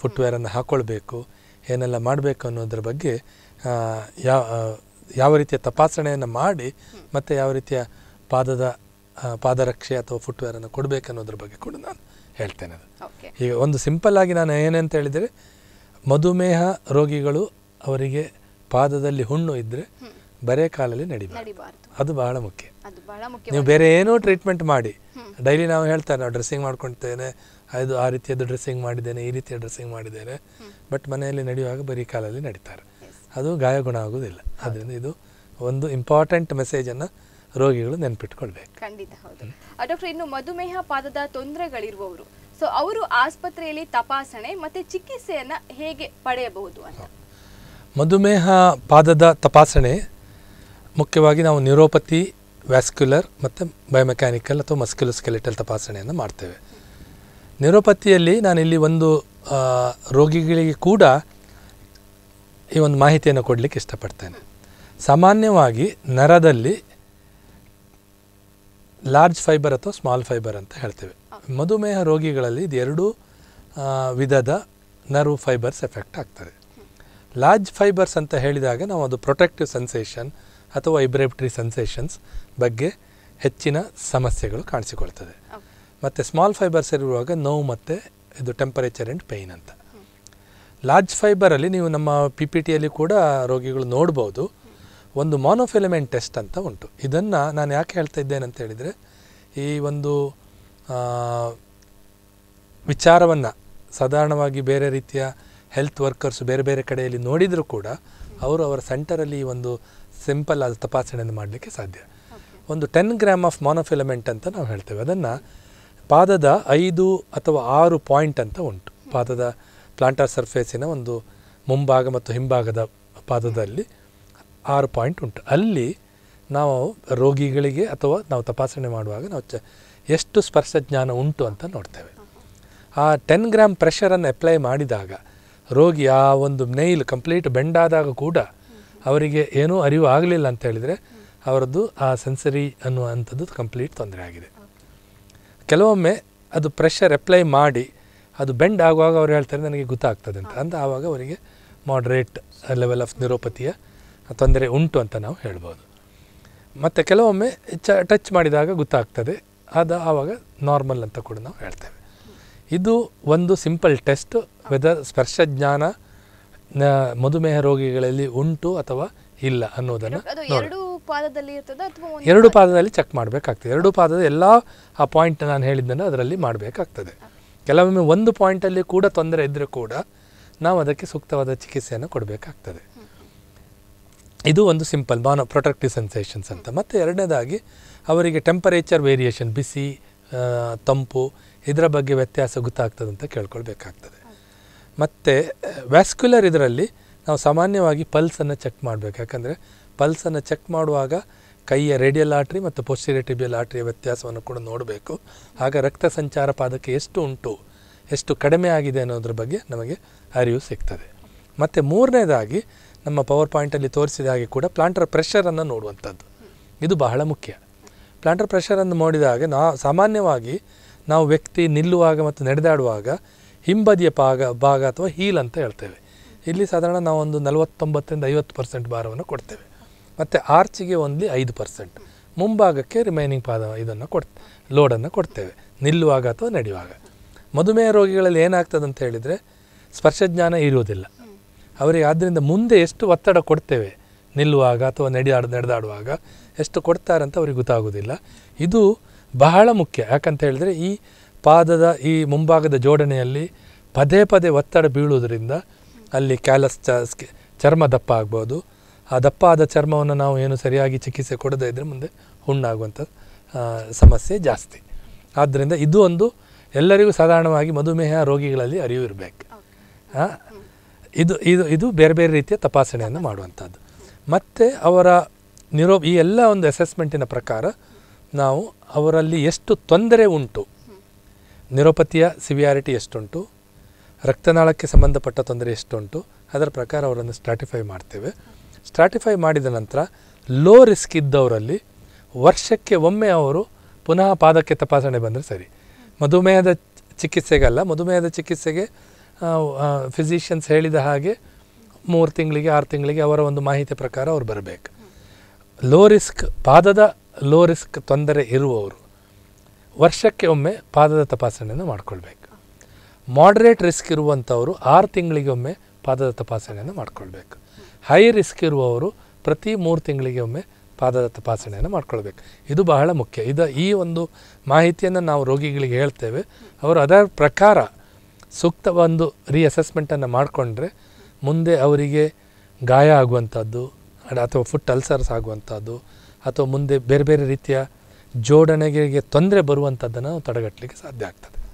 ಫುಟ್ವೇರನ್ನು ಹಾಕೊಳ್ಬೇಕು ಏನೆಲ್ಲ ಮಾಡಬೇಕು ಅನ್ನೋದ್ರ ಬಗ್ಗೆ ಯಾವ ಯಾವ ರೀತಿಯ ತಪಾಸಣೆಯನ್ನು ಮಾಡಿ ಮತ್ತೆ ಯಾವ ರೀತಿಯ ಪಾದದ ಪಾದರಕ್ಷೆ ಅಥವಾ ಫುಟ್ವೇರನ್ನು ಕೊಡಬೇಕು ಅನ್ನೋದ್ರ ಬಗ್ಗೆ ಕೂಡ ನಾನು ಹೇಳ್ತೇನೆ ಅದು. ಈಗ ಒಂದು ಸಿಂಪಲ್ ಆಗಿ ನಾನು ಏನಂತ ಹೇಳಿದರೆ ಮಧುಮೇಹ ರೋಗಿಗಳು ಅವರಿಗೆ ಪಾದದಲ್ಲಿ ಹುಣ್ಣು ಇದ್ದರೆ ಬರೇ ಕಾಲಲ್ಲಿ ನಡಿಬಾರ್ದು. ಅದು ಬಹಳ ಮುಖ್ಯ. ನೀವು ಬೇರೆ ಏನು ಟ್ರೀಟ್ಮೆಂಟ್ ಮಾಡಿ. ಡೈಲಿ ನಾವು ಹೇಳ್ತಾರೆ ನಾವು ಡ್ರೆಸ್ಸಿಂಗ್ ಮಾಡ್ಕೊಳ್ತೇನೆ ಅದು ಆ ರೀತಿಯದ್ದು ಡ್ರೆಸ್ಸಿಂಗ್ ಮಾಡಿದ್ದೇನೆ ಈ ರೀತಿಯ ಡ್ರೆಸ್ಸಿಂಗ್ ಮಾಡಿದ್ದೇನೆ. ಬಟ್ ಮನೆಯಲ್ಲಿ ನಡೆಯುವಾಗ ಬರೀ ಕಾಲಲ್ಲಿ ನಡೀತಾರೆ. ಅದು ಗಾಯ ಗುಣ ಆಗುವುದಿಲ್ಲ. ಅದರಿಂದ ಇದು ಒಂದು ಇಂಪಾರ್ಟೆಂಟ್ ಮೆಸೇಜನ್ನು ರೋಗಿಗಳು ನೆನ್ಪಿಟ್ಕೊಳ್ಬೇಕು. ಖಂಡಿತ ಹೌದು. ಡಾಕ್ಟರ್ ಇನ್ನು ಮಧುಮೇಹ ಪಾದದ ತೊಂದರೆಗಳಿರುವವರು. ಸೊ ಅವರು ಆಸ್ಪತ್ರೆಯಲ್ಲಿ ತಪಾಸಣೆ ಮತ್ತೆ ಚಿಕಿತ್ಸೆಯನ್ನ ಹೇಗೆ ಪಡೆಯಬಹುದು ಅಂತ? ಮಧುಮೇಹ ಪಾದದ ತಪಾಸಣೆ ಮುಖ್ಯವಾಗಿ ನಾವು ನ್ಯೂರೋಪತಿ ವ್ಯಾಸ್ಕ್ಯುಲರ್ ಮತ್ತು ಬಯೋಮೆಕ್ಯಾನಿಕಲ್ ಅಥವಾ ಮಸ್ಕ್ಯುಲೋಸ್ಕೆಲಿಟಲ್ ತಪಾಸಣೆಯನ್ನು ಮಾಡ್ತೇವೆ. ನ್ಯೂರೋಪತಿಯಲ್ಲಿ ಇಲ್ಲಿ ಒಂದು ರೋಗಿಗಳಿಗೆ ಕೂಡ ಈ ಒಂದು ಮಾಹಿತಿಯನ್ನು ಕೊಡಲಿಕ್ಕೆ ಇಷ್ಟಪಡ್ತೇನೆ. ಸಾಮಾನ್ಯವಾಗಿ ನರದಲ್ಲಿ ಲಾರ್ಜ್ ಫೈಬರ್ ಅಥವಾ ಸ್ಮಾಲ್ ಫೈಬರ್ ಅಂತ ಹೇಳ್ತೇವೆ. ಮಧುಮೇಹ ರೋಗಿಗಳಲ್ಲಿ ಇದು ಎರಡೂ ವಿಧದ ನರ್ವ್ ಫೈಬರ್ಸ್ ಎಫೆಕ್ಟ್ ಆಗ್ತದೆ. ಲಾರ್ಜ್ ಫೈಬರ್ಸ್ ಅಂತ ಹೇಳಿದಾಗ ನಾವು ಅದು ಪ್ರೊಟೆಕ್ಟಿವ್ ಸೆನ್ಸೇಷನ್ ಅಥವಾ ವೈಬ್ರೇಟರಿ ಸೆನ್ಸೇಷನ್ಸ್ ಬಗ್ಗೆ ಹೆಚ್ಚಿನ ಸಮಸ್ಯೆಗಳು ಕಾಣಿಸಿಕೊಳ್ತದೆ. ಮತ್ತು ಸ್ಮಾಲ್ ಫೈಬರ್ಸ್ ಇರುವಾಗ ನೋವು ಮತ್ತು ಇದು ಟೆಂಪರೇಚರ್ ಆ್ಯಂಡ್ ಪೇಯ್ನ್ ಅಂತ. ಲಾರ್ಜ್ ಫೈಬರಲ್ಲಿ ನೀವು ನಮ್ಮ ಪಿ ಪಿ ಟಿಯಲ್ಲಿ ಕೂಡ ರೋಗಿಗಳು ನೋಡ್ಬೋದು. ಒಂದು ಮಾನೋಫಿಲಮೆಂಟ್ ಟೆಸ್ಟ್ ಅಂತ ಉಂಟು. ಇದನ್ನು ನಾನು ಯಾಕೆ ಹೇಳ್ತಾ ಇದ್ದೇನೆ ಅಂತ ಹೇಳಿದರೆ ಈ ಒಂದು ವಿಚಾರವನ್ನು ಸಾಧಾರಣವಾಗಿ ಬೇರೆ ರೀತಿಯ ಹೆಲ್ತ್ ವರ್ಕರ್ಸ್ ಬೇರೆ ಬೇರೆ ಕಡೆಯಲ್ಲಿ ನೋಡಿದರೂ ಕೂಡ ಅವರು ಅವರ ಸೆಂಟರಲ್ಲಿ ಒಂದು ಸಿಂಪಲ್ ಆದ ತಪಾಸಣೆಯನ್ನು ಮಾಡಲಿಕ್ಕೆ ಸಾಧ್ಯ. ಒಂದು ಟೆನ್ ಗ್ರಾಮ್ ಆಫ್ ಮಾನೋಫಿಲಮೆಂಟ್ ಅಂತ ನಾವು ಹೇಳ್ತೇವೆ. ಅದನ್ನು ಪಾದದ ಐದು ಅಥವಾ ಆರು ಪಾಯಿಂಟ್ ಅಂತ ಉಂಟು. ಪಾದದ ಪ್ಲಾಂಟರ್ ಸರ್ಫೇಸಿನ ಒಂದು ಮುಂಭಾಗ ಮತ್ತು ಹಿಂಭಾಗದ ಪಾದದಲ್ಲಿ ಆರು ಪಾಯಿಂಟ್ ಉಂಟು. ಅಲ್ಲಿ ನಾವು ರೋಗಿಗಳಿಗೆ ಅಥವಾ ನಾವು ತಪಾಸಣೆ ಮಾಡುವಾಗ ನಾವು ಚ ಎಷ್ಟು ಸ್ಪರ್ಶ ಜ್ಞಾನ ಉಂಟು ಅಂತ ನೋಡ್ತೇವೆ. ಆ ಟೆನ್ ಗ್ರಾಮ್ ಪ್ರೆಷರನ್ನು ಅಪ್ಲೈ ಮಾಡಿದಾಗ ರೋಗಿ ಆ ಒಂದು ನೈಲ್ ಕಂಪ್ಲೀಟ್ ಬೆಂಡಾದಾಗ ಕೂಡ ಅವರಿಗೆ ಏನೂ ಅರಿವು ಆಗಲಿಲ್ಲ ಅಂತ ಹೇಳಿದರೆ ಅವರದ್ದು ಆ ಸೆನ್ಸರಿ ಅನ್ನುವಂಥದ್ದು ಕಂಪ್ಲೀಟ್ ತೊಂದರೆ ಆಗಿದೆ. ಕೆಲವೊಮ್ಮೆ ಅದು ಪ್ರೆಷರ್ ಅಪ್ಲೈ ಮಾಡಿ ಅದು ಬೆಂಡ್ ಆಗುವಾಗ ಅವ್ರು ಹೇಳ್ತಾರೆ, ನನಗೆ ಗೊತ್ತಾಗ್ತದೆ ಅಂತ. ಅಂತ ಆವಾಗ ಅವರಿಗೆ ಮಾಡ್ರೇಟ್ ಲೆವೆಲ್ ಆಫ್ ನ್ಯೂರೋಪತಿಯ ತೊಂದರೆ ಉಂಟು ಅಂತ ನಾವು ಹೇಳ್ಬೋದು. ಮತ್ತು ಕೆಲವೊಮ್ಮೆ ಚ ಟಚ್ ಮಾಡಿದಾಗ ಗೊತ್ತಾಗ್ತದೆ. ಅದು ಆವಾಗ ನಾರ್ಮಲ್ ಅಂತ ಕೂಡ ನಾವು ಹೇಳ್ತೇವೆ. ಇದು ಒಂದು ಸಿಂಪಲ್ ಟೆಸ್ಟ್ ವೆದರ್ ಸ್ಪರ್ಶ ಜ್ಞಾನ ಮಧುಮೇಹ ರೋಗಿಗಳಲ್ಲಿ ಉಂಟು ಅಥವಾ ಇಲ್ಲ ಅನ್ನೋದನ್ನು ನೋಡಿ ಪಾದದಲ್ಲಿ ಎರಡು ಪಾದದಲ್ಲಿ ಚೆಕ್ ಮಾಡಬೇಕಾಗ್ತದೆ. ಎರಡು ಪಾದದ ಎಲ್ಲ ಆ ಪಾಯಿಂಟ್ ನಾನು ಹೇಳಿದ್ದನ್ನು ಅದರಲ್ಲಿ ಮಾಡಬೇಕಾಗ್ತದೆ. ಕೆಲವೊಮ್ಮೆ ಒಂದು ಪಾಯಿಂಟಲ್ಲಿ ಕೂಡ ತೊಂದರೆ ಇದ್ದರೆ ಕೂಡ ನಾವು ಅದಕ್ಕೆ ಸೂಕ್ತವಾದ ಚಿಕಿತ್ಸೆಯನ್ನು ಕೊಡಬೇಕಾಗ್ತದೆ. ಇದು ಒಂದು ಸಿಂಪಲ್ ಮಾನೋ ಪ್ರೊಟೆಕ್ಟಿವ್ ಸೆನ್ಸೇಷನ್ಸ್ ಅಂತ. ಮತ್ತು ಎರಡನೇದಾಗಿ ಅವರಿಗೆ ಟೆಂಪರೇಚರ್ ವೇರಿಯೇಷನ್ ಬಿಸಿ ತಂಪು ಇದರ ಬಗ್ಗೆ ವ್ಯತ್ಯಾಸ ಗೊತ್ತಾಗ್ತದೆ ಅಂತ ಕೇಳ್ಕೊಳ್ಬೇಕಾಗ್ತದೆ. ಮತ್ತು, ವ್ಯಾಸ್ಕ್ಯುಲರ್ ಇದರಲ್ಲಿ ನಾವು ಸಾಮಾನ್ಯವಾಗಿ ಪಲ್ಸನ್ನು ಚೆಕ್ ಮಾಡಬೇಕು. ಯಾಕಂದರೆ ಪಲ್ಸನ್ನು ಚೆಕ್ ಮಾಡುವಾಗ ಕೈಯ ರೇಡಿಯಲ್ ಆಟ್ರಿ ಮತ್ತು ಪೊಸ್ಟಿರೇಟಿಬಿಯಲ್ ಆಟ್ರಿಯ ವ್ಯತ್ಯಾಸವನ್ನು ಕೂಡ ನೋಡಬೇಕು. ಆಗ ರಕ್ತ ಸಂಚಾರ ಪಾದಕ್ಕೆ ಎಷ್ಟು ಉಂಟು, ಎಷ್ಟು ಕಡಿಮೆ ಆಗಿದೆ ಅನ್ನೋದ್ರ ಬಗ್ಗೆ ನಮಗೆ ಅರಿವು ಸಿಗ್ತದೆ. ಮತ್ತು ಮೂರನೇದಾಗಿ, ನಮ್ಮ ಪವರ್ ಪಾಯಿಂಟಲ್ಲಿ ತೋರಿಸಿದ ಹಾಗೆ ಕೂಡ ಪ್ಲಾಂಟರ್ ಪ್ರೆಷರನ್ನು ನೋಡುವಂಥದ್ದು. ಇದು ಬಹಳ ಮುಖ್ಯ. ಪ್ಲಾಂಟರ್ ಪ್ರೆಷರನ್ನು ನೋಡಿದಾಗ ನಾ, ಸಾಮಾನ್ಯವಾಗಿ ನಾವು ವ್ಯಕ್ತಿ ನಿಲ್ಲುವಾಗ ಮತ್ತು ನಡೆದಾಡುವಾಗ ಹಿಂಬದಿಯ ಭಾಗ ಭಾಗ ಅಥವಾ ಹೀಲ್ ಅಂತ ಹೇಳ್ತೇವೆ. ಇಲ್ಲಿ ಸಾಧಾರಣ ನಾವು ಒಂದು ನಲವತ್ತೊಂಬತ್ತರಿಂದ ಐವತ್ತು ಪರ್ಸೆಂಟ್ ಭಾರವನ್ನು ಕೊಡ್ತೇವೆ. ಮತ್ತು ಆರ್ಚಿಗೆ ಓನ್ಲಿ ಐದು ಪರ್ಸೆಂಟ್. ಮುಂಭಾಗಕ್ಕೆ ರಿಮೈನಿಂಗ್ ಪಾದ ಇದನ್ನು ಕೊಡ್, ಲೋಡನ್ನು ಕೊಡ್ತೇವೆ. ನಿಲ್ಲುವಾಗ ಅಥವಾ ನಡೆಯುವಾಗ. ಮಧುಮೇಹ ರೋಗಿಗಳಲ್ಲಿ ಏನಾಗ್ತದೆ ಅಂತ ಹೇಳಿದರೆ ಸ್ಪರ್ಶಜ್ಞಾನ ಇರುವುದಿಲ್ಲ. ಅವರಿಗೆ ಆದ್ದರಿಂದ ಮುಂದೆ ಎಷ್ಟು ಒತ್ತಡ ಕೊಡ್ತೇವೆ? ನಿಲ್ಲುವಾಗ ಅಥವಾ ನಡೆದಾಡ, ನಡೆದಾಡುವಾಗ ಎಷ್ಟು ಕೊಡ್ತಾರಂತ ಅಂತ ಅವ್ರಿಗೆ ಗೊತ್ತಾಗೋದಿಲ್ಲ ಇದು ಬಹಳ ಮುಖ್ಯ. ಯಾಕಂತ ಹೇಳಿದ್ರೆ ಈ ಪಾದದ ಈ ಮುಂಭಾಗದ ಜೋಡಣೆಯಲ್ಲಿ ಪದೇ ಪದೇ ಒತ್ತಡ ಬೀಳುವುದರಿಂದ ಅಲ್ಲಿ ಕ್ಯಾಲಸ್ ಚರ್ಮ ದಪ್ಪ ಆಗ್ಬೋದು. ಆ ದಪ್ಪ ಆದ ಚರ್ಮವನ್ನು ನಾವು ಏನು ಸರಿಯಾಗಿ ಚಿಕಿತ್ಸೆ ಕೊಡದೇ ಇದ್ದರೆ ಮುಂದೆ ಹುಣ್ಣಾಗುವಂಥ ಸಮಸ್ಯೆ ಜಾಸ್ತಿ. ಆದ್ದರಿಂದ ಇದು ಒಂದು ಎಲ್ಲರಿಗೂ ಸಾಧಾರಣವಾಗಿ ಮಧುಮೇಹ ರೋಗಿಗಳಲ್ಲಿ ಅರಿವು ಇರಬೇಕು. ಇದು ಇದು ಇದು ಬೇರೆ ಬೇರೆ ರೀತಿಯ ತಪಾಸಣೆಯನ್ನು ಮಾಡುವಂಥದ್ದು. ಮತ್ತು ಅವರ ನಿರೋ ಈ ಎಲ್ಲ ಒಂದು ಅಸೆಸ್ಮೆಂಟಿನ ಪ್ರಕಾರ ನಾವು ಅವರಲ್ಲಿ ಎಷ್ಟು ತೊಂದರೆ ಉಂಟು? ನಿರೋಪತಿಯ ಸಿವಿಯಾರಿಟಿ ಎಷ್ಟುಂಟು? ರಕ್ತನಾಳಕ್ಕೆ ಸಂಬಂಧಪಟ್ಟ ತೊಂದರೆ ಎಷ್ಟುಂಟು? ಅದರ ಪ್ರಕಾರ ಅವರನ್ನು ಸ್ಟ್ರಾಟಿಫೈ ಮಾಡ್ತೇವೆ. ಸ್ಟ್ರಾಟಿಫೈ ಮಾಡಿದ ನಂತರ ಲೋ ರಿಸ್ಕ್ ಇದ್ದವರಲ್ಲಿ ವರ್ಷಕ್ಕೆ ಒಮ್ಮೆ ಅವರು ಪುನಃ ಪಾದಕ್ಕೆ ತಪಾಸಣೆ ಬಂದರೆ ಸರಿ. ಮಧುಮೇಹದ ಚಿಕಿತ್ಸೆಗಲ್ಲ, ಮಧುಮೇಹದ ಚಿಕಿತ್ಸೆಗೆ ಫಿಸಿಷಿಯನ್ಸ್ ಹೇಳಿದ ಹಾಗೆ ಮೂರು ತಿಂಗಳಿಗೆ, ಆರು ತಿಂಗಳಿಗೆ ಅವರ ಒಂದು ಮಾಹಿತಿ ಪ್ರಕಾರ ಅವ್ರು ಬರಬೇಕು. ಲೋ ರಿಸ್ಕ್ ಪಾದದ ಲೋ ರಿಸ್ಕ್ ತೊಂದರೆ ಇರುವವರು ವರ್ಷಕ್ಕೆ ಒಮ್ಮೆ ಪಾದದ ತಪಾಸಣೆಯನ್ನು ಮಾಡಿಕೊಳ್ಬೇಕು. ಮಾಡ್ರೇಟ್ ರಿಸ್ಕ್ ಇರುವಂಥವರು ಆರು ತಿಂಗಳಿಗೆ ಒಮ್ಮೆ ಪಾದದ ತಪಾಸಣೆಯನ್ನು ಮಾಡಿಕೊಳ್ಬೇಕು. ಹೈ ರಿಸ್ಕ್ ಇರುವವರು ಪ್ರತಿ ಮೂರು ತಿಂಗಳಿಗೆ ಒಮ್ಮೆ ಪಾದದ ತಪಾಸಣೆಯನ್ನು ಮಾಡ್ಕೊಳ್ಬೇಕು. ಇದು ಬಹಳ ಮುಖ್ಯ. ಇದು ಈ ಒಂದು ಮಾಹಿತಿಯನ್ನು ನಾವು ರೋಗಿಗಳಿಗೆ ಹೇಳ್ತೇವೆ. ಅವರು ಅದರ ಪ್ರಕಾರ ಸೂಕ್ತ ಒಂದು ರೀಅಸೆಸ್ಮೆಂಟನ್ನು ಮಾಡಿಕೊಂಡ್ರೆ ಮುಂದೆ ಅವರಿಗೆ ಗಾಯ ಆಗುವಂಥದ್ದು ಅಥವಾ ಫುಟ್ ಅಲ್ಸರ್ಸ್ ಆಗುವಂಥದ್ದು ಅಥವಾ ಮುಂದೆ ಬೇರೆ ಬೇರೆ ರೀತಿಯ ಜೋಡಣೆಗೆ ತೊಂದರೆ ಬರುವಂಥದ್ದನ್ನು ನಾವು ತಡೆಗಟ್ಟಲಿಕ್ಕೆ ಸಾಧ್ಯ ಆಗ್ತದೆ.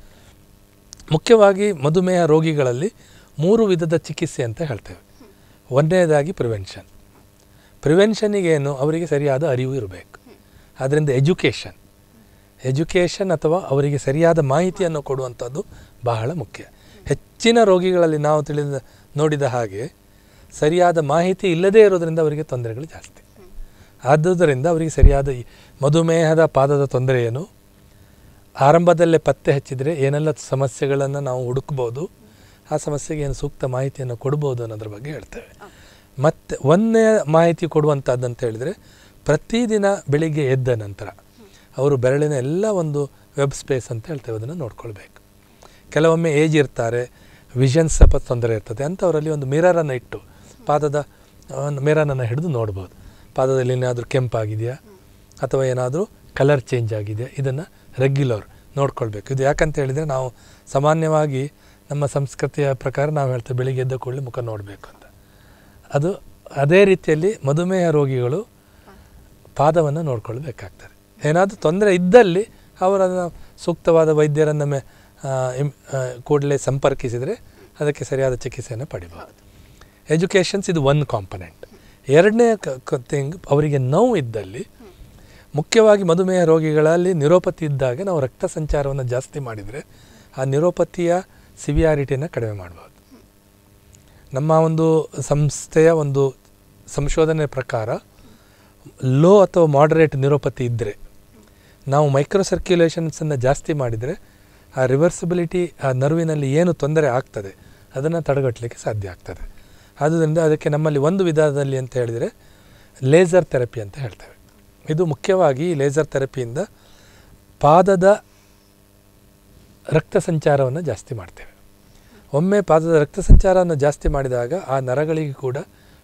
ಮುಖ್ಯವಾಗಿ ಮಧುಮೇಹ ರೋಗಿಗಳಲ್ಲಿ ಮೂರು ವಿಧದ ಚಿಕಿತ್ಸೆ ಅಂತ ಹೇಳ್ತೇವೆ. ಒಂದನೇದಾಗಿ ಪ್ರಿವೆನ್ಷನ್ ಪ್ರಿವೆನ್ಷನಿಗೇನು ಅವರಿಗೆ ಸರಿಯಾದ ಅರಿವು ಇರಬೇಕು. ಆದ್ದರಿಂದ ಎಜುಕೇಷನ್ ಎಜುಕೇಷನ್ ಅಥವಾ ಅವರಿಗೆ ಸರಿಯಾದ ಮಾಹಿತಿಯನ್ನು ಕೊಡುವಂಥದ್ದು ಬಹಳ ಮುಖ್ಯ. ಹೆಚ್ಚಿನ ರೋಗಿಗಳಲ್ಲಿ ನಾವು ತಿಳಿದ, ನೋಡಿದ ಹಾಗೆ ಸರಿಯಾದ ಮಾಹಿತಿ ಇಲ್ಲದೇ ಇರೋದರಿಂದ ಅವರಿಗೆ ತೊಂದರೆಗಳು ಜಾಸ್ತಿ. ಆದುದರಿಂದ ಅವರಿಗೆ ಸರಿಯಾದ ಮಧುಮೇಹದ ಪಾದದ ತೊಂದರೆ ಏನು ಆರಂಭದಲ್ಲೇ ಪತ್ತೆ ಹಚ್ಚಿದರೆ ಏನೆಲ್ಲ ಸಮಸ್ಯೆಗಳನ್ನು ನಾವು ಹುಡುಕ್ಬೋದು, ಆ ಸಮಸ್ಯೆಗೆ ಏನು ಸೂಕ್ತ ಮಾಹಿತಿಯನ್ನು ಕೊಡ್ಬೋದು ಅನ್ನೋದ್ರ ಬಗ್ಗೆ ಹೇಳ್ತೇವೆ. ಮತ್ತು ಒಂದನೇ ಮಾಹಿತಿ ಕೊಡುವಂಥದ್ದು ಅಂತ ಹೇಳಿದರೆ, ಪ್ರತಿದಿನ ಬೆಳಿಗ್ಗೆ ಎದ್ದ ನಂತರ ಅವರು ಬೆರಳಿನ ಎಲ್ಲ ಒಂದು ವೆಬ್ ಸ್ಪೇಸ್ ಅಂತ ಹೇಳ್ತೇವೆ, ಅದನ್ನು ನೋಡ್ಕೊಳ್ಬೇಕು. ಕೆಲವೊಮ್ಮೆ ಏಜ್ ಇರ್ತಾರೆ, ವಿಷನ್ ಸ್ವಲ್ಪ ತೊಂದರೆ ಇರ್ತದೆ ಅಂಥವರಲ್ಲಿ ಒಂದು ಮಿರರನ್ನು ಇಟ್ಟು ಪಾದದ ಒಂದು ಮಿರರನ್ನು ಹಿಡಿದು ನೋಡ್ಬೋದು. ಪಾದದಲ್ಲಿ ಏನಾದರೂ ಕೆಂಪಾಗಿದೆಯಾ? ಅಥವಾ ಏನಾದರೂ ಕಲರ್ ಚೇಂಜ್ ಆಗಿದೆಯಾ? ಇದನ್ನು ರೆಗ್ಯುಲರ್ ನೋಡ್ಕೊಳ್ಬೇಕು. ಇದು ಯಾಕಂತ ಹೇಳಿದರೆ ನಾವು ಸಾಮಾನ್ಯವಾಗಿ ನಮ್ಮ ಸಂಸ್ಕೃತಿಯ ಪ್ರಕಾರ ನಾವು ಹೇಳ್ತೇವೆ ಬೆಳಿಗ್ಗೆ ಎದ್ದ ಕೂಡಲೇ ಮುಖ ನೋಡಬೇಕು ಅಂತ. ಅದು ಅದೇ ರೀತಿಯಲ್ಲಿ ಮಧುಮೇಹ ರೋಗಿಗಳು ಪಾದವನ್ನು ನೋಡ್ಕೊಳ್ಬೇಕಾಗ್ತದೆ. ಏನಾದರೂ ತೊಂದರೆ ಇದ್ದಲ್ಲಿ ಅವರನ್ನು ಸೂಕ್ತವಾದ ವೈದ್ಯರನ್ನು ಮೆ ಕೂಡಲೇ ಸಂಪರ್ಕಿಸಿದರೆ ಅದಕ್ಕೆ ಸರಿಯಾದ ಚಿಕಿತ್ಸೆಯನ್ನು ಪಡಿಬೋದು. ಎಜುಕೇಷನ್ಸ್ ಇದು ಒನ್ ಕಾಂಪನೆಂಟ್ ಎರಡನೇ ಥಿಂಗ್ ಅವರಿಗೆ ನೋವು ಇದ್ದಲ್ಲಿ, ಮುಖ್ಯವಾಗಿ ಮಧುಮೇಹ ರೋಗಿಗಳಲ್ಲಿ ನಿರೋಪತಿ ಇದ್ದಾಗ ನಾವು ರಕ್ತ ಸಂಚಾರವನ್ನು ಜಾಸ್ತಿ ಮಾಡಿದರೆ, ಆ ನಿರೋಪತಿಯ ಸಿವಿಯಾರಿಟಿಯನ್ನು ಕಡಿಮೆ ಮಾಡ್ಬೋದು. ನಮ್ಮ ಒಂದು ಸಂಸ್ಥೆಯ ಒಂದು ಸಂಶೋಧನೆ ಪ್ರಕಾರ, ಲೋ ಅಥವಾ ಮಾಡರೇಟ್ ನಿರೋಪತಿ ಇದ್ದರೆ ನಾವು ಮೈಕ್ರೋ ಸರ್ಕ್ಯುಲೇಷನ್ಸನ್ನು ಜಾಸ್ತಿ ಮಾಡಿದರೆ, ಆ ರಿವರ್ಸಿಬಿಲಿಟಿ ಆ ನರ್ವಿನಲ್ಲಿ ಏನು ತೊಂದರೆ ಆಗ್ತದೆ, ಅದನ್ನು ತಡೆಗಟ್ಟಲಿಕ್ಕೆ ಸಾಧ್ಯ ಆಗ್ತದೆ. ಆದ್ದರಿಂದ ಅದಕ್ಕೆ ನಮ್ಮಲ್ಲಿ ಒಂದು ವಿಧದಲ್ಲಿ ಅಂತ ಹೇಳಿದರೆ ಲೇಸರ್ ಥೆರಪಿ ಅಂತ ಹೇಳ್ತೇವೆ. ಇದು ಮುಖ್ಯವಾಗಿ ಲೇಸರ್ ಥೆರಪಿಯಿಂದ ಪಾದದ ರಕ್ತ ಸಂಚಾರವನ್ನು ಜಾಸ್ತಿ ಮಾಡ್ತೇವೆ. ಒಮ್ಮೆ ಪಾದದ ರಕ್ತ ಸಂಚಾರವನ್ನು ಜಾಸ್ತಿ ಮಾಡಿದಾಗ ಆ ನರಗಳಿಗೆ ಕೂಡ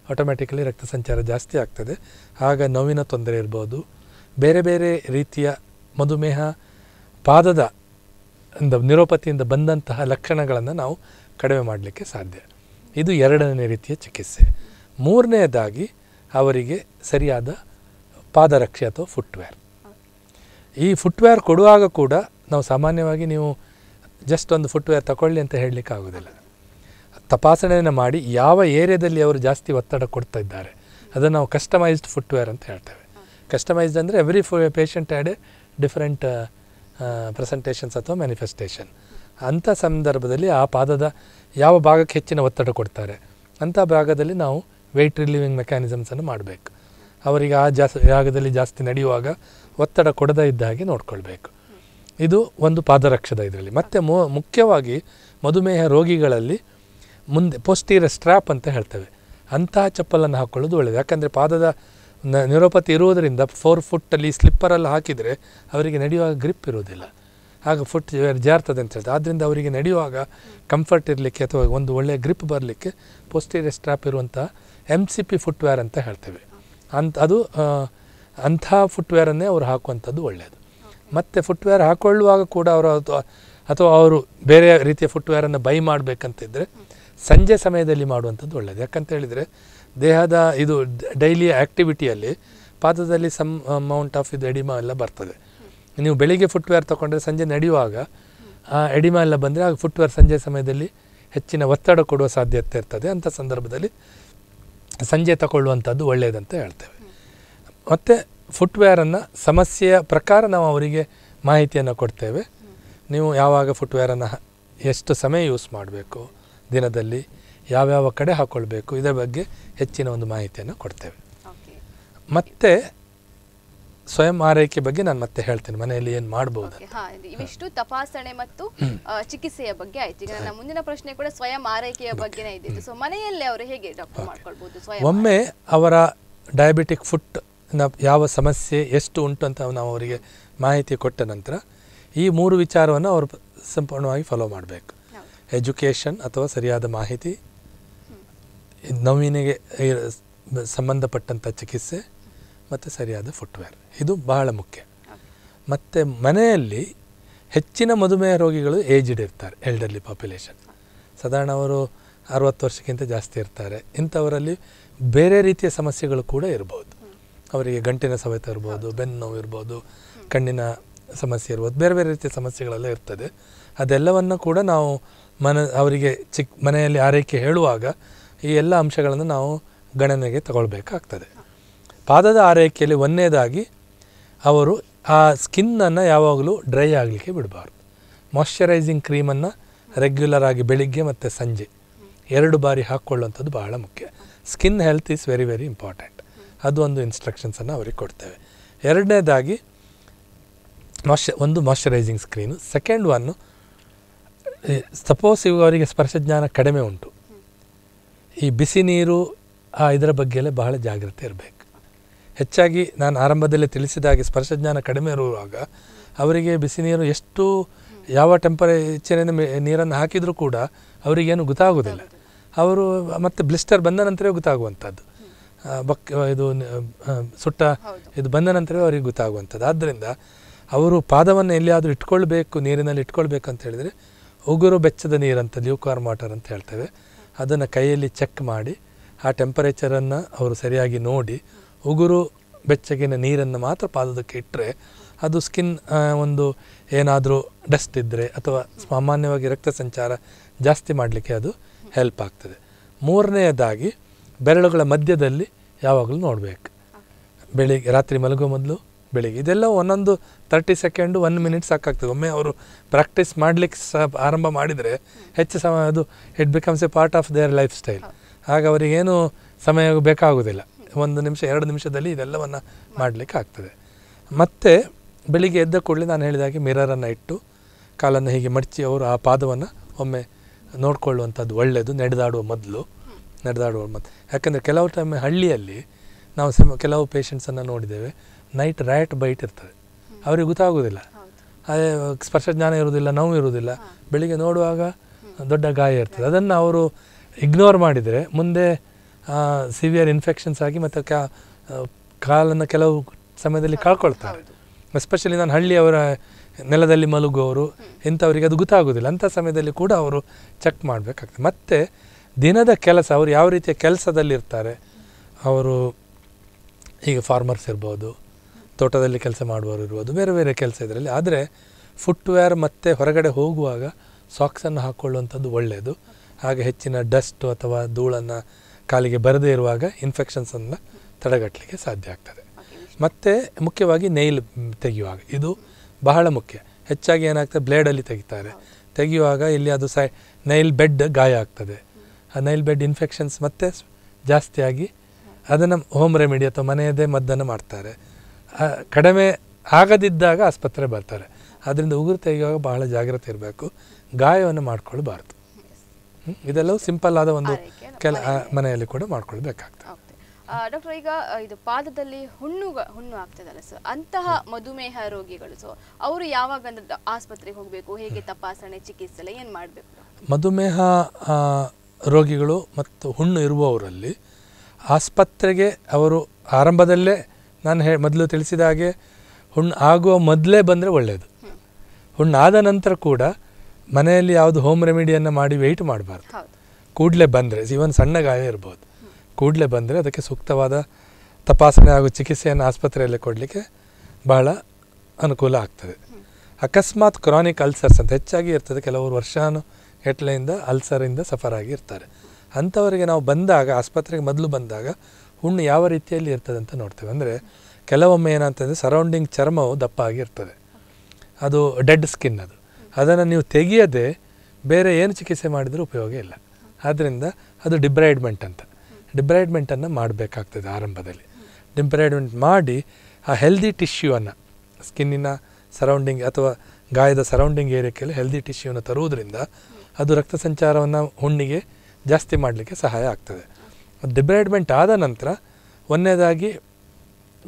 ಆಟೋಮ್ಯಾಟಿಕಲಿ ರಕ್ತ ಸಂಚಾರ ಜಾಸ್ತಿ ಆಗ್ತದೆ. ಆಗ ನೋವಿನ ತೊಂದರೆ ಇರ್ಬೋದು. ಬೇರೆ ಬೇರೆ ರೀತಿಯ ಮಧುಮೇಹ, ಪಾದದ ನಿರೋಪತಿಯಿಂದ ಬಂದಂತಹ ಲಕ್ಷಣಗಳನ್ನು ನಾವು ಕಡಿಮೆ ಮಾಡಲಿಕ್ಕೆ ಸಾಧ್ಯ. ಇದು ಎರಡನೇ ರೀತಿಯ ಚಿಕಿತ್ಸೆ. ಮೂರನೆಯದಾಗಿ ಅವರಿಗೆ ಸರಿಯಾದ ಪಾದರಕ್ಷೆ ಅಥವಾ ಫುಟ್ವೇರ್ ಈ ಫುಟ್ವೇರ್ ಕೊಡುವಾಗ ಕೂಡ ನಾವು ಸಾಮಾನ್ಯವಾಗಿ ನೀವು ಜಸ್ಟ್ ಒಂದು ಫುಟ್ವೇರ್ ತಗೊಳ್ಳಿ ಅಂತ ಹೇಳಲಿಕ್ಕೆ ಆಗೋದಿಲ್ಲ. ತಪಾಸಣೆಯನ್ನು ಮಾಡಿ ಯಾವ ಏರಿಯಾದಲ್ಲಿ ಅವರು ಜಾಸ್ತಿ ಒತ್ತಡ ಕೊಡ್ತಾ ಇದ್ದಾರೆ. ಅದನ್ನು ನಾವು ಕಸ್ಟಮೈಸ್ಡ್ ಫುಟ್ವೇರ್ ಅಂತ ಹೇಳ್ತೇವೆ. ಕಸ್ಟಮೈಸ್ಡ್ ಅಂದರೆ ಎವ್ರಿ ಫು ಪೇಷಂಟ್ ಆ್ಯಡ್ ಡಿಫರೆಂಟ್ ಪ್ರೆಸೆಂಟೇಷನ್ಸ್ ಅಥವಾ ಮ್ಯಾನಿಫೆಸ್ಟೇಷನ್ ಅಂಥ ಸಂದರ್ಭದಲ್ಲಿ ಆ ಪಾದದ ಯಾವ ಭಾಗಕ್ಕೆ ಹೆಚ್ಚಿನ ಒತ್ತಡ ಕೊಡ್ತಾರೆ ಅಂಥ ಭಾಗದಲ್ಲಿ ನಾವು ವೆಯ್ಟ್ ರಿಲೀವಿಂಗ್ ಮೆಕ್ಯಾನಿಸಮ್ಸನ್ನು ಮಾಡಬೇಕು. ಅವರಿಗೆ ಆ ಜಾಸ್ ಜಾಗದಲ್ಲಿ ಜಾಸ್ತಿ ನಡೆಯುವಾಗ ಒತ್ತಡ ಕೊಡದೇ ಇದ್ದ ಹಾಗೆ ನೋಡ್ಕೊಳ್ಬೇಕು. ಇದು ಒಂದು ಪಾದರಕ್ಷದ ಇದರಲ್ಲಿ. ಮತ್ತು ಮು, ಮುಖ್ಯವಾಗಿ ಮಧುಮೇಹ ರೋಗಿಗಳಲ್ಲಿ ಮುಂದೆ ಪೋಸ್ಟೀರ ಸ್ಟ್ರ್ಯಾಪ್ ಅಂತ ಹೇಳ್ತೇವೆ. ಅಂತಹ ಚಪ್ಪಲನ್ನು ಹಾಕ್ಕೊಳ್ಳೋದು ಒಳ್ಳೆಯದು ಯಾಕಂದರೆ ಪಾದದ ನ ನಿರೋಪತಿ ಇರುವುದರಿಂದ ಫೋರ್ ಫುಟ್ಟಲ್ಲಿ ಸ್ಲಿಪ್ಪರಲ್ಲಿ ಹಾಕಿದರೆ ಅವರಿಗೆ ನಡೆಯುವಾಗ ಗ್ರಿಪ್ ಇರುವುದಿಲ್ಲ. ಆಗ ಫುಟ್ ಜಾರ್ತದೆ ಅಂತ ಹೇಳ್ತಾರೆ. ಆದ್ದರಿಂದ ಅವರಿಗೆ ನಡೆಯುವಾಗ ಕಂಫರ್ಟ್ ಇರಲಿಕ್ಕೆ ಅಥವಾ ಒಂದು ಒಳ್ಳೆಯ ಗ್ರಿಪ್ ಬರಲಿಕ್ಕೆ ಪೋಸ್ಟೀರಿಯರ್ ಸ್ಟ್ರಾಪ್ ಇರುವಂಥ ಎಂ ಸಿ ಪಿ ಫುಟ್ವೇರ್ ಅಂತ ಹೇಳ್ತೇವೆ. ಅಂತ, ಅದು ಅಂಥ ಫುಟ್ವೇರನ್ನೇ ಅವರು ಹಾಕುವಂಥದ್ದು ಒಳ್ಳೆಯದು ಮತ್ತು ಫುಟ್ವೇರ್ ಹಾಕೊಳ್ಳುವಾಗ ಕೂಡ ಅವರು ಅಥವಾ ಅಥವಾ ಅವರು ಬೇರೆ ರೀತಿಯ ಫುಟ್ವೇರನ್ನು ಬೈ ಮಾಡಬೇಕಂತಿದ್ದರೆ ಸಂಜೆ ಸಮಯದಲ್ಲಿ ಮಾಡುವಂಥದ್ದು ಒಳ್ಳೆಯದು ಯಾಕಂತ ಹೇಳಿದರೆ ದೇಹದ ಇದು ಡೈಲಿ ಆ್ಯಕ್ಟಿವಿಟಿಯಲ್ಲಿ ಪಾದದಲ್ಲಿ ಸಮ್ ಅಮೌಂಟ್ ಆಫ್ ಇದು ಎಡಿಮಾ ಎಲ್ಲ ಬರ್ತದೆ. ನೀವು ಬೆಳಿಗ್ಗೆ ಫುಟ್ವೇರ್ ತಗೊಂಡ್ರೆ ಸಂಜೆ ನಡೆಯುವಾಗ ಆ ಎಡಿಮಾ ಎಲ್ಲ ಬಂದರೆ ಆಗ ಫುಟ್ವೇರ್ ಸಂಜೆ ಸಮಯದಲ್ಲಿ ಹೆಚ್ಚಿನ ಒತ್ತಡ ಕೊಡುವ ಸಾಧ್ಯತೆ ಇರ್ತದೆ. ಅಂಥ ಸಂದರ್ಭದಲ್ಲಿ ಸಂಜೆ ತಗೊಳ್ಳುವಂಥದ್ದು ಒಳ್ಳೆಯದಂತ ಹೇಳ್ತೇವೆ. ಮತ್ತು ಫುಟ್ವೇರನ್ನು ಸಮಸ್ಯೆಯ ಪ್ರಕಾರ ನಾವು ಅವರಿಗೆ ಮಾಹಿತಿಯನ್ನು ಕೊಡ್ತೇವೆ. ನೀವು ಯಾವಾಗ ಫುಟ್ವೇರನ್ನು ಎಷ್ಟು ಸಮಯ ಯೂಸ್ ಮಾಡಬೇಕು ದಿನದಲ್ಲಿ ಯಾವ್ಯಾವ ಕಡೆ ಹಾಕ್ಕೊಳ್ಬೇಕು ಇದರ ಬಗ್ಗೆ ಹೆಚ್ಚಿನ ಒಂದು ಮಾಹಿತಿಯನ್ನು ಕೊಡ್ತೇವೆ. ಮತ್ತು ಸ್ವಯಂ ಆರೈಕೆ ಬಗ್ಗೆ ನಾನು ಮತ್ತೆ ಹೇಳ್ತೇನೆ. ಮನೆಯಲ್ಲಿ ಏನು ಮಾಡಬಹುದು ಇವಿಷ್ಟು ತಪಾಸಣೆ ಮತ್ತು ಚಿಕಿತ್ಸೆಯ ಬಗ್ಗೆ ಆಯ್ತು. ಈಗ ನನ್ನ ಮುಂದಿನ ಪ್ರಶ್ನೆ ಕೂಡ ಸ್ವಯಂ ಆರೈಕೆಯ ಬಗ್ಗೆನೇ ಇದ್ದಿತ್ತು ಸೊ ಮನೆಯಲ್ಲಿ ಅವರು ಹೇಗೆ ಡಾಕ್ಟರ್ ಮಾಡ್ಕೊಳ್ಬಹುದು ಒಮ್ಮೆ ಅವರ ಡಯಾಬಿಟಿಕ್ ಫುಟ್ ಯಾವ ಸಮಸ್ಯೆ ಎಷ್ಟು ಉಂಟು ಅಂತ ನಾವು ಅವರಿಗೆ ಮಾಹಿತಿ ಕೊಟ್ಟ ನಂತರ ಈ ಮೂರು ವಿಚಾರವನ್ನು ಅವರು ಸಂಪೂರ್ಣವಾಗಿ ಫಾಲೋ ಮಾಡಬೇಕು. ಎಜುಕೇಷನ್ ಅಥವಾ ಸರಿಯಾದ ಮಾಹಿತಿ ನೋವಿನಿಗೆ ಸಂಬಂಧಪಟ್ಟಂಥ ಚಿಕಿತ್ಸೆ ಮತ್ತು ಸರಿಯಾದ ಫುಟ್ವೇರ್ ಇದು ಬಹಳ ಮುಖ್ಯ. ಮತ್ತು ಮನೆಯಲ್ಲಿ ಹೆಚ್ಚಿನ ಮಧುಮೇಹ ರೋಗಿಗಳು ಏಜ್ಡ್ ಇರ್ತಾರೆ ಎಲ್ಡರ್ಲಿ ಪಾಪ್ಯುಲೇಷನ್ ಸಾಧಾರಣ ಅವರು ಅರವತ್ತು ವರ್ಷಕ್ಕಿಂತ ಜಾಸ್ತಿ ಇರ್ತಾರೆ. ಇಂಥವರಲ್ಲಿ ಬೇರೆ ರೀತಿಯ ಸಮಸ್ಯೆಗಳು ಕೂಡ ಇರ್ಬೋದು. ಅವರಿಗೆ ಗಂಟಿನ ಸವೆತ ಇರ್ಬೋದು, ಬೆನ್ನು ನೋವು ಇರ್ಬೋದು, ಕಣ್ಣಿನ ಸಮಸ್ಯೆ ಇರ್ಬೋದು, ಬೇರೆ ಬೇರೆ ರೀತಿಯ ಸಮಸ್ಯೆಗಳೆಲ್ಲ ಇರ್ತದೆ. ಅದೆಲ್ಲವನ್ನು ಕೂಡ ನಾವು ಮನ, ಅವರಿಗೆ ಚಿಕ್ಕ ಮನೆಯಲ್ಲಿ ಆರೈಕೆ ಹೇಳುವಾಗ ಈ ಎಲ್ಲ ಅಂಶಗಳನ್ನು ನಾವು ಗಣನೆಗೆ ತಗೊಳ್ಬೇಕಾಗ್ತದೆ. ಪಾದದ ಆರೈಕೆಯಲ್ಲಿ ಒಂದನೇದಾಗಿ ಅವರು ಆ ಸ್ಕಿನ್ನನ್ನು ಯಾವಾಗಲೂ ಡ್ರೈ ಆಗಲಿಕ್ಕೆ ಬಿಡಬಾರ್ದು. ಮಾಯಶ್ಚರೈಸಿಂಗ್ ಕ್ರೀಮನ್ನು ರೆಗ್ಯುಲರ್ ಆಗಿ ಬೆಳಿಗ್ಗೆ ಮತ್ತು ಸಂಜೆ ಎರಡು ಬಾರಿ ಹಾಕ್ಕೊಳ್ಳುವಂಥದ್ದು ಬಹಳ ಮುಖ್ಯ. Skin health is very very important ಅದು ಒಂದು ಇನ್ಸ್ಟ್ರಕ್ಷನ್ಸನ್ನು ಅವರಿಗೆ ಕೊಡ್ತೇವೆ. ಎರಡನೇದಾಗಿ ಮಾಶ್ಚ ಒಂದು moisturising screen second one suppose ಇವಾಗ ಅವರಿಗೆ ಸ್ಪರ್ಶಜ್ಞಾನ ಕಡಿಮೆ ಉಂಟು. ಈ ಬಿಸಿ ನೀರು ಇದರ ಬಗ್ಗೆಲ್ಲ ಬಹಳ ಜಾಗ್ರತೆ ಇರಬೇಕು. ಹೆಚ್ಚಾಗಿ ನಾನು ಆರಂಭದಲ್ಲಿ ತಿಳಿಸಿದ ಹಾಗೆ ಸ್ಪರ್ಶಜ್ಞಾನ ಕಡಿಮೆ ಇರುವಾಗ ಅವರಿಗೆ ಬಿಸಿ ನೀರು ಎಷ್ಟು ಯಾವ ಟೆಂಪರೇಚರಿನ ನೀರನ್ನು ಹಾಕಿದರೂ ಕೂಡ ಅವರಿಗೇನು ಗೊತ್ತಾಗೋದಿಲ್ಲ ಅವರು ಮತ್ತೆ ಬ್ಲಿಸ್ಟರ್ ಬಂದ ನಂತರವೇ ಗೊತ್ತಾಗುವಂಥದ್ದು. ಬಕ್ ಇದು ಸುಟ್ಟ ಇದು ಬಂದ ನಂತರವೇ ಅವರಿಗೆ ಗೊತ್ತಾಗುವಂಥದ್ದು. ಆದ್ದರಿಂದ ಅವರು ಪಾದವನ್ನು ಎಲ್ಲಿಯಾದರೂ ಇಟ್ಕೊಳ್ಬೇಕು ನೀರಿನಲ್ಲಿ ಇಟ್ಕೊಳ್ಬೇಕು ಅಂತ ಹೇಳಿದರೆ ಉಗುರು ಬೆಚ್ಚದ ನೀರಂತ ಲ್ಯೂಕಾರ್ ವಾಟರ್ ಅಂತ ಹೇಳ್ತೇವೆ. ಅದನ್ನು ಕೈಯಲ್ಲಿ ಚೆಕ್ ಮಾಡಿ ಆ ಟೆಂಪರೇಚರನ್ನು ಅವರು ಸರಿಯಾಗಿ ನೋಡಿ ಉಗುರು ಬೆಚ್ಚಗಿನ ನೀರನ್ನು ಮಾತ್ರ ಪಾದದಕ್ಕೆ ಇಟ್ಟರೆ ಅದು ಸ್ಕಿನ್ ಒಂದು ಏನಾದರೂ ಡಸ್ಟ್ ಇದ್ದರೆ ಅಥವಾ ಸಾಮಾನ್ಯವಾಗಿ ರಕ್ತ ಸಂಚಾರ ಜಾಸ್ತಿ ಮಾಡಲಿಕ್ಕೆ ಅದು ಹೆಲ್ಪ್ ಆಗ್ತದೆ. ಮೂರನೆಯದಾಗಿ ಬೆರಳುಗಳ ಮಧ್ಯದಲ್ಲಿ ಯಾವಾಗಲೂ ನೋಡಬೇಕು. ಬೆಳಿಗ್ಗೆ ರಾತ್ರಿ ಮಲಗೋ ಮೊದಲು ಬೆಳಿಗ್ಗೆ ಇದೆಲ್ಲ ಒಂದೊಂದು ತರ್ಟಿ ಸೆಕೆಂಡು ಒನ್ ಮಿನಿಟ್ ಸಾಕಾಗ್ತದೆ. ಒಮ್ಮೆ ಅವರು ಪ್ರಾಕ್ಟೀಸ್ ಮಾಡಲಿಕ್ಕೆ ಸಹ ಆರಂಭ ಮಾಡಿದರೆ ಹೆಚ್ಚು ಸಮಯ ಅದು it becomes a part of their lifestyle ಆಗ ಅವರಿಗೇನು ಸಮಯ ಬೇಕಾಗುವುದಿಲ್ಲ ಒಂದು ನಿಮಿಷ ಎರಡು ನಿಮಿಷದಲ್ಲಿ ಇದೆಲ್ಲವನ್ನು ಮಾಡಲಿಕ್ಕೆ ಆಗ್ತದೆ. ಮತ್ತು ಬೆಳಿಗ್ಗೆ ಎದ್ದ ಕೂಡಲೇ ನಾನು ಹೇಳಿದಾಗೆ ಮಿರರನ್ನು ಇಟ್ಟು ಕಾಲನ್ನು ಹೀಗೆ ಮಡಚಿ ಅವರು ಆ ಪಾದವನ್ನು ಒಮ್ಮೆ ನೋಡಿಕೊಳ್ಳುವಂಥದ್ದು ಒಳ್ಳೆಯದು ನಡೆದಾಡುವ ಮೊದಲು ನಡೆದಾಡುವ ಮತ್ತು ಯಾಕಂದರೆ ಕೆಲವು ಟೈಮ್ ಹಳ್ಳಿಯಲ್ಲಿ ನಾವು ಸಿಮ್ ಕೆಲವು ಪೇಷಂಟ್ಸನ್ನು ನೋಡಿದ್ದೇವೆ ನೈಟ್ ರ್ಯಾಟ್ ಬೈಟ್ ಇರ್ತದೆ. ಅವ್ರಿಗೆ ಗೊತ್ತಾಗೋದಿಲ್ಲ ಅದೇ ಸ್ಪರ್ಶಜ್ಞಾನ ಇರುವುದಿಲ್ಲ ನೋವು ಇರುವುದಿಲ್ಲ. ಬೆಳಿಗ್ಗೆ ನೋಡುವಾಗ ದೊಡ್ಡ ಗಾಯ ಇರ್ತದೆ. ಅದನ್ನು ಅವರು ಇಗ್ನೋರ್ ಮಾಡಿದರೆ ಮುಂದೆ ಸಿವಿಯರ್ ಇನ್ಫೆಕ್ಷನ್ಸ್ ಆಗಿ ಮತ್ತು ಕಾ ಕಾಲನ್ನು ಕೆಲವು ಸಮಯದಲ್ಲಿ ಕಳ್ಕೊಳ್ತಾರೆ ಎಸ್ಪೆಷಲಿ ನಾನು ಹಳ್ಳಿಯವರ ನೆಲದಲ್ಲಿ ಮಲಗುವವರು ಇಂಥವರಿಗೆ ಅದು ಗೊತ್ತಾಗೋದಿಲ್ಲ. ಅಂಥ ಸಮಯದಲ್ಲಿ ಕೂಡ ಅವರು ಚೆಕ್ ಮಾಡಬೇಕಾಗ್ತದೆ. ಮತ್ತು ದಿನದ ಕೆಲಸ ಅವರು ಯಾವ ರೀತಿಯ ಕೆಲಸದಲ್ಲಿರ್ತಾರೆ ಅವರು ಈಗ ಫಾರ್ಮರ್ಸ್ ಇರ್ಬೋದು ತೋಟದಲ್ಲಿ ಕೆಲಸ ಮಾಡುವವರು ಇರ್ಬೋದು ಬೇರೆ ಬೇರೆ ಕೆಲಸ ಇದರಲ್ಲಿ. ಆದರೆ ಫುಟ್ವೇರ್ ಮತ್ತು ಹೊರಗಡೆ ಹೋಗುವಾಗ ಸಾಕ್ಸನ್ನು ಹಾಕ್ಕೊಳ್ಳುವಂಥದ್ದು ಒಳ್ಳೆಯದು. ಹಾಗೆ ಹೆಚ್ಚಿನ ಡಸ್ಟು ಅಥವಾ ಧೂಳನ್ನು ಕಾಲಿಗೆ ಬರದೇ ಇರುವಾಗ ಇನ್ಫೆಕ್ಷನ್ಸನ್ನು ತಡೆಗಟ್ಟಲಿಕ್ಕೆ ಸಾಧ್ಯ ಆಗ್ತದೆ. ಮತ್ತು ಮುಖ್ಯವಾಗಿ ನೈಲ್ ತೆಗೆಯುವಾಗ. ಇದು ಬಹಳ ಮುಖ್ಯ. ಹೆಚ್ಚಾಗಿ ಏನಾಗ್ತದೆ? ಬ್ಲೇಡಲ್ಲಿ ತೆಗಿತಾರೆ. ತೆಗೆಯುವಾಗ ಇಲ್ಲಿ ಅದು ಸೈ ನೈಲ್ ಬೆಡ್ ಗಾಯ ಆಗ್ತದೆ. ಆ ನೈಲ್ ಬೆಡ್ ಇನ್ಫೆಕ್ಷನ್ಸ್ ಮತ್ತೆ ಜಾಸ್ತಿಯಾಗಿ ಅದನ್ನು ಹೋಮ್ ರೆಮಿಡಿ ಅಥವಾ ಮನೆಯದೇ ಮದ್ದನ್ನು ಮಾಡ್ತಾರೆ. ಕಡಿಮೆ ಆಗದಿದ್ದಾಗ ಆಸ್ಪತ್ರೆ ಬರ್ತಾರೆ. ಅದರಿಂದ ಉಗುರು ತೆಗೆಯುವಾಗ ಬಹಳ ಜಾಗ್ರತೆ ಇರಬೇಕು. ಗಾಯವನ್ನು ಮಾಡ್ಕೊಳ್ಬಾರ್ದು? ಇದೆಲ್ಲವೂ ಸಿಂಪಲ್ ಆದ ಒಂದು ಕೆಲ ಮನೆಯಲ್ಲಿ. ಕೂಡ ಮಾಡ್ಕೊಳ್ಬೇಕಾಗ್ತದೆ. ಡಾಕ್ಟರ್ ಈಗ ಇದು ಪಾದದಲ್ಲಿ ಹುಣ್ಣು ಹುಣ್ಣು ಆಗ್ತದಲ್ಲ ಸರ್? ಅಂತಹ ಮಧುಮೇಹ ರೋಗಿಗಳು ಸೊ ಅವರು ಯಾವಾಗ ಅಂದ್ರೆ ಆಸ್ಪತ್ರೆಗೆ ಹೋಗಬೇಕು? ಹೇಗೆ ತಪಾಸಣೆ ಚಿಕಿತ್ಸೆ ಏನು ಏನ್ ಮಾಡಬೇಕು ಮಧುಮೇಹ ರೋಗಿಗಳು ಮತ್ತು ಹುಣ್ಣು ಇರುವವರಲ್ಲಿ ಆಸ್ಪತ್ರೆಗೆ ಅವರು ಆರಂಭದಲ್ಲೇ ನಾನು ಹೇ ಮೊದಲು ತಿಳಿಸಿದ ಹಾಗೆ ಹುಣ್ಣು ಆಗುವ ಮೊದಲೇ ಬಂದರೆ ಒಳ್ಳೆಯದು ಹುಣ್ಣು ಆದ ನಂತರ ಕೂಡ ಮನೆಯಲ್ಲಿ ಯಾವುದು ಹೋಮ್ ರೆಮಿಡಿಯನ್ನು ಮಾಡಿ ವೆಯ್ಟ್ ಮಾಡಬಾರ್ದು. ಕೂಡಲೇ ಬಂದರೆ ಇವನ್ ಸಣ್ಣ ಗಾಯ ಇರ್ಬೋದು. ಕೂಡಲೇ ಬಂದರೆ ಅದಕ್ಕೆ ಸೂಕ್ತವಾದ ತಪಾಸಣೆ ಹಾಗೂ ಚಿಕಿತ್ಸೆಯನ್ನು ಆಸ್ಪತ್ರೆಯಲ್ಲಿ ಕೊಡಲಿಕ್ಕೆ ಬಹಳ ಅನುಕೂಲ ಆಗ್ತದೆ. ಅಕಸ್ಮಾತ್ ಕ್ರಾನಿಕ್ ಅಲ್ಸರ್ಸ್ ಅಂತ ಹೆಚ್ಚಾಗಿ ಇರ್ತದೆ. ಕೆಲವರು ವರ್ಷಾನು ಹೆಟ್ಲೆಯಿಂದ ಅಲ್ಸರಿಂದ ಸಫರ್ ಆಗಿ ಇರ್ತಾರೆ. ಅಂಥವರಿಗೆ ನಾವು ಬಂದಾಗ ಆಸ್ಪತ್ರೆಗೆ ಮೊದಲು ಬಂದಾಗ ಹುಣ್ಣು ಯಾವ ರೀತಿಯಲ್ಲಿ ಇರ್ತದೆ ಅಂತ ನೋಡ್ತೇವೆ. ಅಂದರೆ ಕೆಲವೊಮ್ಮೆ ಏನಂತಂದರೆ ಸರೌಂಡಿಂಗ್ ಚರ್ಮವು ದಪ್ಪ ಆಗಿರ್ತದೆ ಅದು ಡೆಡ್ ಸ್ಕಿನ್ ಅದು. ಅದನ್ನು ನೀವು ತೆಗೆಯದೆ ಬೇರೆ ಏನು ಚಿಕಿತ್ಸೆ ಮಾಡಿದರೂ ಉಪಯೋಗ ಇಲ್ಲ. ಆದ್ದರಿಂದ ಅದು ಡಿಬ್ರೈಡ್ಮೆಂಟ್ ಅಂತ. ಡಿಬ್ರೈಡ್ಮೆಂಟನ್ನು ಮಾಡಬೇಕಾಗ್ತದೆ ಆರಂಭದಲ್ಲಿ. ಡಿಬ್ರೈಡ್ಮೆಂಟ್ ಮಾಡಿ ಆ ಹೆಲ್ದಿ ಟಿಶ್ಯೂವನ್ನು ಸ್ಕಿನ್ನಿನ ಸರೌಂಡಿಂಗ್ ಅಥವಾ ಗಾಯದ ಸರೌಂಡಿಂಗ್ ಏರಿಯಾಕ್ಕೆಲ್ಲ ಹೆಲ್ದಿ ಟಿಶ್ಯೂವನ್ನು ತರುವುದರಿಂದ ಅದು ರಕ್ತ ಸಂಚಾರವನ್ನು ಹುಣ್ಣಿಗೆ ಜಾಸ್ತಿ ಮಾಡಲಿಕ್ಕೆ ಸಹಾಯ ಆಗ್ತದೆ. ಡಿಬ್ರೈಡ್ಮೆಂಟ್ ಆದ ನಂತರ ಒಂದನೇದಾಗಿ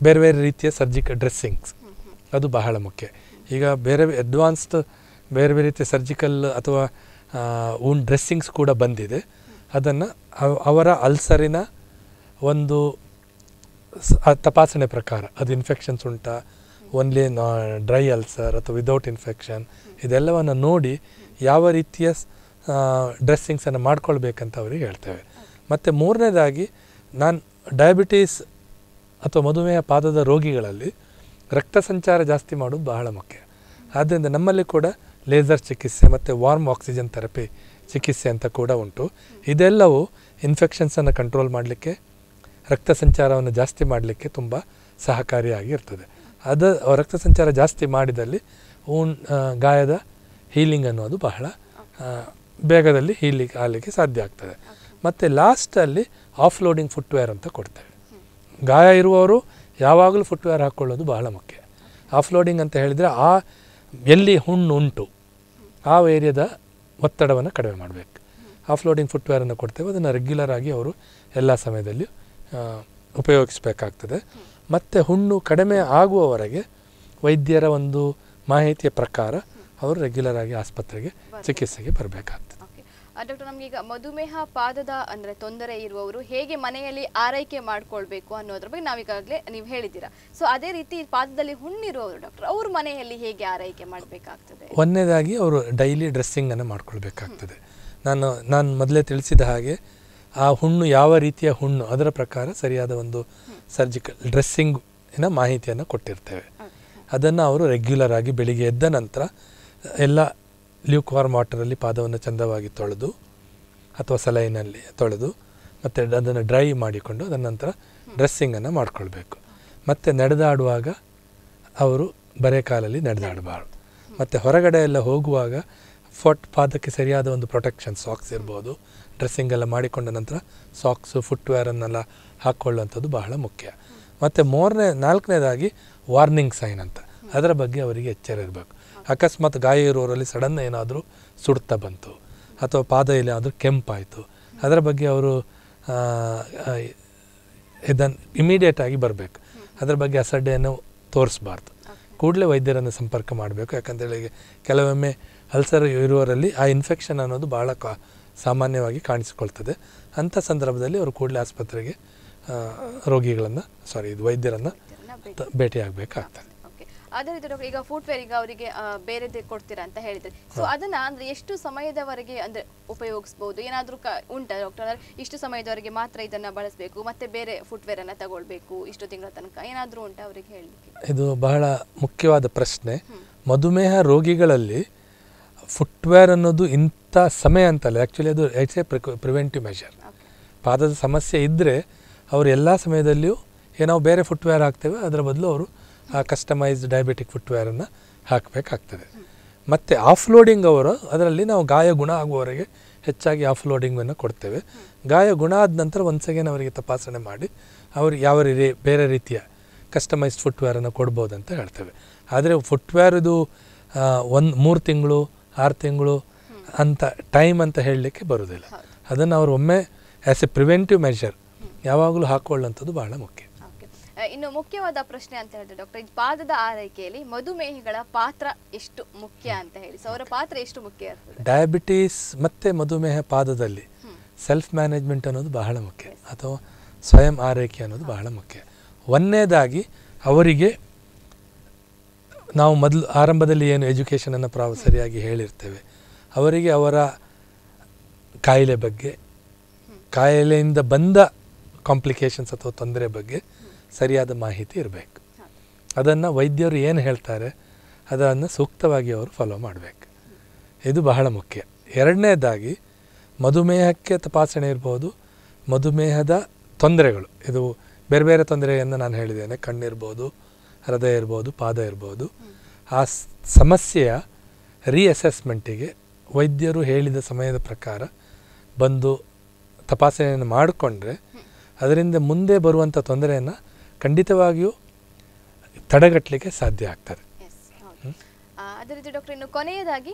ಬೇರೆ ಬೇರೆ ರೀತಿಯ ಸರ್ಜಿಕಲ್ ಡ್ರೆಸ್ಸಿಂಗ್ಸ್ ಅದು ಬಹಳ ಮುಖ್ಯ. ಈಗ ಬೇರೆ ಅಡ್ವಾನ್ಸ್ಡ್ ಬೇರೆ ಬೇರೆ ರೀತಿಯ ಸರ್ಜಿಕಲ್ ಅಥವಾ ಊನ್ ಡ್ರೆಸ್ಸಿಂಗ್ಸ್ ಕೂಡ ಬಂದಿದೆ. ಅದನ್ನು ಅವರ ಅಲ್ಸರಿನ ಒಂದು ತಪಾಸಣೆ ಪ್ರಕಾರ, ಅದು ಇನ್ಫೆಕ್ಷನ್ಸ್ ಉಂಟಾ ಓನ್ಲಿ ಡ್ರೈ ಅಲ್ಸರ್ ಅಥವಾ ವಿದೌಟ್ ಇನ್ಫೆಕ್ಷನ್ ಇದೆಲ್ಲವನ್ನು ನೋಡಿ ಯಾವ ರೀತಿಯ ಡ್ರೆಸ್ಸಿಂಗ್ಸನ್ನು ಮಾಡ್ಕೊಳ್ಬೇಕಂತ ಅವರಿಗೆ ಹೇಳ್ತೇವೆ. ಮತ್ತು ಮೂರನೇದಾಗಿ, ನಾನು ಡಯಾಬಿಟೀಸ್ ಅಥವಾ ಮಧುಮೇಹ ಪಾದದ ರೋಗಿಗಳಲ್ಲಿ ರಕ್ತ ಸಂಚಾರ ಜಾಸ್ತಿ ಮಾಡೋದು ಬಹಳ ಮುಖ್ಯ. ಆದ್ದರಿಂದ ನಮ್ಮಲ್ಲಿ ಕೂಡ ಲೇಸರ್ ಚಿಕಿತ್ಸೆ ಮತ್ತು ವಾರ್ಮ್ ಆಕ್ಸಿಜನ್ ಥೆರಪಿ ಚಿಕಿತ್ಸೆ ಅಂತ ಕೂಡ ಉಂಟು. ಇದೆಲ್ಲವೂ ಇನ್ಫೆಕ್ಷನ್ಸನ್ನು ಕಂಟ್ರೋಲ್ ಮಾಡಲಿಕ್ಕೆ, ರಕ್ತ ಸಂಚಾರವನ್ನು ಜಾಸ್ತಿ ಮಾಡಲಿಕ್ಕೆ ತುಂಬ ಸಹಕಾರಿಯಾಗಿರ್ತದೆ ಅದು, ರಕ್ತ ಸಂಚಾರ ಜಾಸ್ತಿ ಮಾಡಿದಲ್ಲಿ ಊನ್ ಗಾಯದ ಹೀಲಿಂಗ್ ಅನ್ನೋದು ಬಹಳ ಬೇಗದಲ್ಲಿ ಹೀಲಿಂಗ್ ಆಗಲಿಕ್ಕೆ ಸಾಧ್ಯ ಆಗ್ತದೆ. ಮತ್ತು ಲಾಸ್ಟಲ್ಲಿ ಆಫ್ಲೋಡಿಂಗ್ ಫುಟ್ವೇರ್ ಅಂತ ಕೊಡ್ತೇವೆ. ಗಾಯ ಇರುವವರು ಯಾವಾಗಲೂ ಫುಟ್ವೇರ್ ಹಾಕ್ಕೊಳ್ಳೋದು ಬಹಳ ಮುಖ್ಯ. ಆಫ್ಲೋಡಿಂಗ್ ಅಂತ ಹೇಳಿದರೆ ಆ, ಎಲ್ಲಿ ಹುಣ್ಣು ಉಂಟು ಆ ಏರಿಯಾದ ಒತ್ತಡವನ್ನು ಕಡಿಮೆ ಮಾಡಬೇಕು. ಆಫ್ಲೋಡಿಂಗ್ ಫುಟ್ವೇರನ್ನು ಕೊಡ್ತೇವೆ. ಅದನ್ನು ರೆಗ್ಯುಲರ್ ಆಗಿ ಅವರು ಎಲ್ಲ ಸಮಯದಲ್ಲಿ ಉಪಯೋಗಿಸಬೇಕಾಗ್ತದೆ. ಮತ್ತು ಹುಣ್ಣು ಕಡಿಮೆ ಆಗುವವರೆಗೆ ವೈದ್ಯರ ಒಂದು ಮಾಹಿತಿಯ ಪ್ರಕಾರ ಅವರು ರೆಗ್ಯುಲರ್ ಆಗಿ ಆಸ್ಪತ್ರೆಗೆ ಚಿಕಿತ್ಸೆಗೆ ಬರಬೇಕಾಗ್ತದೆ. ಡಾಕ್ಟರ್ ನಮ್ಗೆ ಈಗ ಮಧುಮೇಹ ಪಾದದ ಅಂದ್ರೆ ತೊಂದರೆ ಇರುವವರು ಹೇಗೆ ಮನೆಯಲ್ಲಿ ಆರೈಕೆ ಮಾಡ್ಕೊಳ್ಬೇಕು ಅನ್ನೋದ್ರ ಬಗ್ಗೆ ನಾವೀಗಾಗಲೇ ನೀವು ಹೇಳಿದ್ದೀರಾ. ಸೊ ಅದೇ ರೀತಿ ಪಾದದಲ್ಲಿ ಹುಣ್ಣಿರುವವರು ಡಾಕ್ಟರ್ ಅವ್ರ ಮನೆಯಲ್ಲಿ ಹೇಗೆ ಆರೈಕೆ ಮಾಡಬೇಕಾಗ್ತದೆ? ಒಂದನೇದಾಗಿ ಅವರು ಡೈಲಿ ಡ್ರೆಸ್ಸಿಂಗನ್ನು ಮಾಡ್ಕೊಳ್ಬೇಕಾಗ್ತದೆ. ನಾನು ನಾನು ಮೊದಲೇ ತಿಳಿಸಿದ ಹಾಗೆ ಆ ಹುಣ್ಣು ಯಾವ ರೀತಿಯ ಹುಣ್ಣು ಅದರ ಪ್ರಕಾರ ಸರಿಯಾದ ಒಂದು ಸರ್ಜಿಕಲ್ ಡ್ರೆಸ್ಸಿಂಗಿನ ಮಾಹಿತಿಯನ್ನು ಕೊಟ್ಟಿರ್ತೇವೆ. ಅದನ್ನು ಅವರು ರೆಗ್ಯುಲರ್ ಆಗಿ ಬೆಳಿಗ್ಗೆ ಎದ್ದ ನಂತರ ಎಲ್ಲ ಲ್ಯೂಕ್ ವಾರ್ಮ್ ವಾಟರಲ್ಲಿ ಪಾದವನ್ನು ಚಂದವಾಗಿ ತೊಳೆದು ಅಥವಾ ಸಲೈನಲ್ಲಿ ತೊಳೆದು ಮತ್ತು ಅದನ್ನು ಡ್ರೈ ಮಾಡಿಕೊಂಡು ಅದರ ನಂತರ ಡ್ರೆಸ್ಸಿಂಗನ್ನು ಮಾಡಿಕೊಳ್ಬೇಕು. ಮತ್ತು ನಡೆದಾಡುವಾಗ ಅವರು ಬರೇ ಕಾಲಲ್ಲಿ ನಡೆದಾಡಬಾರ್ದು. ಮತ್ತು ಹೊರಗಡೆ ಎಲ್ಲ ಹೋಗುವಾಗ ಫೋಟ್ ಪಾದಕ್ಕೆ ಸರಿಯಾದ ಒಂದು ಪ್ರೊಟೆಕ್ಷನ್ ಸಾಕ್ಸ್ ಇರ್ಬೋದು. ಡ್ರೆಸ್ಸಿಂಗ್ ಎಲ್ಲ ಮಾಡಿಕೊಂಡ ನಂತರ ಸಾಕ್ಸು ಫುಟ್ವೇರನ್ನೆಲ್ಲ ಹಾಕ್ಕೊಳ್ಳುವಂಥದ್ದು ಬಹಳ ಮುಖ್ಯ. ಮತ್ತು ಮೂರನೇ, ನಾಲ್ಕನೇದಾಗಿ ವಾರ್ನಿಂಗ್ ಸೈನ್ ಅಂತ. ಅದರ ಬಗ್ಗೆ ಅವರಿಗೆ ಎಚ್ಚರ ಇರಬೇಕು. ಅಕಸ್ಮಾತ್ ಗಾಯ ಇರೋರಲ್ಲಿ ಸಡನ್ ಏನಾದರೂ ಸುಡ್ತಾ ಬಂತು. ಅಥವಾ ಪಾದ ಏನಾದರೂ ಕೆಂಪಾಯಿತು. ಅದರ ಬಗ್ಗೆ ಅವರು ಇದನ್ನು ಇಮಿಡಿಯೇಟಾಗಿ ಬರಬೇಕು. ಅದರ ಬಗ್ಗೆ ಅಸಡ್ಡೆಯನ್ನು ತೋರಿಸ್ಬಾರ್ದು. ಕೂಡಲೇ ವೈದ್ಯರನ್ನು ಸಂಪರ್ಕ ಮಾಡಬೇಕು. ಯಾಕಂತೇಳಿ ಕೆಲವೊಮ್ಮೆ ಅಲ್ಸರ್ ಇರುವವರಲ್ಲಿ ಆ ಇನ್ಫೆಕ್ಷನ್ ಅನ್ನೋದು ಭಾಳ ಕಾ ಸಾಮಾನ್ಯವಾಗಿ ಕಾಣಿಸಿಕೊಳ್ತದೆ. ಅಂಥ ಸಂದರ್ಭದಲ್ಲಿ ಅವರು ಕೂಡಲೇ ಆಸ್ಪತ್ರೆಗೆ ರೋಗಿಗಳನ್ನು ಸಾರಿ ಇದು ವೈದ್ಯರನ್ನು ಭೇಟಿಯಾಗಬೇಕಾಗ್ತದೆ. ಅದೇ ರೀತಿ ಡಾಕ್ಟರ್ ಈಗ ಫುಟ್ವೇರ್ ಈಗ ಅವರಿಗೆ ಬೇರೆದೇ ಕೊಡ್ತೀರಾ ಅಂತ ಹೇಳಿದ್ರೆ. ಸೊ ಅದನ್ನ ಅಂದ್ರೆ ಎಷ್ಟು ಸಮಯದವರೆಗೆ ಅಂದ್ರೆ ಉಪಯೋಗಿಸಬಹುದು ಏನಾದ್ರೂ ಉಂಟಾ ಡಾಕ್ಟರ್? ಅಂದ್ರೆ ಇಷ್ಟು ಸಮಯದವರೆಗೆ ಮಾತ್ರ ಇದನ್ನ ಬಳಸಬೇಕು ಮತ್ತೆ ಬೇರೆ ಫುಟ್ವೇರ್ ಅನ್ನ ತಗೊಳ್ಬೇಕು ಇಷ್ಟು ತಿಂಗಳ ತನಕ? ಏನಾದ್ರೂ ಉಂಟಾ ಅವರಿಗೆ ಹೇಳಲಿಕ್ಕೆ? ಇದು ಬಹಳ ಮುಖ್ಯವಾದ ಪ್ರಶ್ನೆ. ಮಧುಮೇಹ ರೋಗಿಗಳಲ್ಲಿ ಫುಟ್ವೇರ್ ಅನ್ನೋದು ಇಂಥ ಸಮಯ ಅಂತಲ್ಲ ಆ್ಯಕ್ಚುಲಿ ಅದು ಇಟ್ಸ್ ಎ ಪ್ರಿವೆಂಟಿವ್ ಮೆಷರ್ ಪಾದದ ಸಮಸ್ಯೆ ಇದ್ದರೆ ಅವರು ಎಲ್ಲ ಸಮಯದಲ್ಲಿಯೂ ಏನೋ ಬೇರೆ ಫುಟ್ವೇರ್ ಹಾಕ್ತೇವೆ ಅದರ ಬದಲು ಅವರು ಆ ಕಸ್ಟಮೈಸ್ಡ್ ಡಯಾಬಿಟಿಕ್ ಫುಟ್ವೇರನ್ನು ಹಾಕಬೇಕಾಗ್ತದೆ. ಮತ್ತು ಆಫ್ಲೋಡಿಂಗ್ ಅವರು ಅದರಲ್ಲಿ ನಾವು ಗಾಯ ಗುಣ ಆಗುವವರೆಗೆ ಹೆಚ್ಚಾಗಿ ಆಫ್ಲೋಡಿಂಗನ್ನು ಕೊಡ್ತೇವೆ. ಗಾಯ ಗುಣ ಆದ ನಂತರ ಒಂದು ಸೆಕೆಂಡ್ ಅವರಿಗೆ ತಪಾಸಣೆ ಮಾಡಿ ಅವರು ಯಾವ ರೀ ಬೇರೆ ರೀತಿಯ ಕಸ್ಟಮೈಸ್ಡ್ ಫುಟ್ವೇರನ್ನು ಕೊಡ್ಬೋದು ಅಂತ ಹೇಳ್ತೇವೆ. ಆದರೆ ಫುಟ್ವೇರ್ ಇದು ಒಂದು ಮೂರು ತಿಂಗಳು ಆರು ತಿಂಗಳು ಅಂತ ಟೈಮ್ ಅಂತ ಹೇಳಲಿಕ್ಕೆ ಬರೋದಿಲ್ಲ. ಅದನ್ನು ಅವರು ಒಮ್ಮೆ ಆ್ಯಸ್ ಎ ಪ್ರಿವೆಂಟಿವ್ ಮೆಷರ್ ಯಾವಾಗಲೂ ಹಾಕ್ಕೊಳ್ಳೋಂಥದ್ದು ಬಹಳ ಮುಖ್ಯ. ಇನ್ನು ಮುಖ್ಯವಾದ ಪ್ರಶ್ನೆ ಅಂತ ಹೇಳಿದ್ರೆ ಡಾಕ್ಟರ್ ಈ ಪಾದದ ಆರೈಕೆಯಲ್ಲಿ ಮಧುಮೇಹಿಗಳ ಪಾತ್ರ ಎಷ್ಟು ಮುಖ್ಯ ಅಂತ ಹೇಳಿ. ಅವರ ಪಾತ್ರ ಎಷ್ಟು ಮುಖ್ಯ ಡಯಾಬಿಟೀಸ್ ಮತ್ತೆ ಮಧುಮೇಹ ಪಾದದಲ್ಲಿ ಸೆಲ್ಫ್ ಮ್ಯಾನೇಜ್ಮೆಂಟ್ ಅನ್ನೋದು ಬಹಳ ಮುಖ್ಯ. ಅಥವಾ ಸ್ವಯಂ ಆರೈಕೆ ಅನ್ನೋದು ಬಹಳ ಮುಖ್ಯ. ಒಂದನೇದಾಗಿ ಅವರಿಗೆ ನಾವು ಮೊದಲು ಆರಂಭದಲ್ಲಿ ಏನು ಎಜುಕೇಷನನ್ನು ಪ್ರಾವ ಸರಿಯಾಗಿ ಹೇಳಿರ್ತೇವೆ. ಅವರಿಗೆ ಅವರ ಕಾಯಿಲೆ ಬಗ್ಗೆ ಕಾಯಿಲೆಯಿಂದ ಬಂದ ಕಾಂಪ್ಲಿಕೇಶನ್ಸ್ ಅಥವಾ ತೊಂದರೆ ಬಗ್ಗೆ ಸರಿಯಾದ ಮಾಹಿತಿ ಇರಬೇಕು. ಅದನ್ನು ವೈದ್ಯರು ಏನು ಹೇಳ್ತಾರೆ? ಅದನ್ನು ಸೂಕ್ತವಾಗಿ ಅವರು ಫಾಲೋ ಮಾಡಬೇಕು. ಇದು ಬಹಳ ಮುಖ್ಯ. ಎರಡನೇದಾಗಿ, ಮಧುಮೇಹಕ್ಕೆ ತಪಾಸಣೆ ಇರ್ಬೋದು. ಮಧುಮೇಹದ ತೊಂದರೆಗಳು. ಇದು ಬೇರೆ ಬೇರೆ ತೊಂದರೆಯನ್ನು ನಾನು ಹೇಳಿದ್ದೇನೆ. ಕಣ್ಣಿರ್ಬೋದು, ಹೃದಯ ಇರ್ಬೋದು, ಪಾದ ಇರ್ಬೋದು. ಆ ಸಮಸ್ಯೆಯ ರೀಅಸೆಸ್ಮೆಂಟಿಗೆ ವೈದ್ಯರು ಹೇಳಿದ ಸಮಯದ ಪ್ರಕಾರ ಬಂದು ತಪಾಸಣೆಯನ್ನು ಮಾಡಿಕೊಂಡ್ರೆ, ಅದರಿಂದ ಮುಂದೆ ಬರುವಂಥ ತೊಂದರೆಯನ್ನು ಖಂಡಿತವಾಗಿಯೂ ತಡೆಗಟ್ಟಲಿಕ್ಕೆ ಸಾಧ್ಯ ಆಗ್ತದೆ. ಅದೇ ರೀತಿ ಡಾಕ್ಟರ್ ಇನ್ನು ಕೊನೆಯದಾಗಿ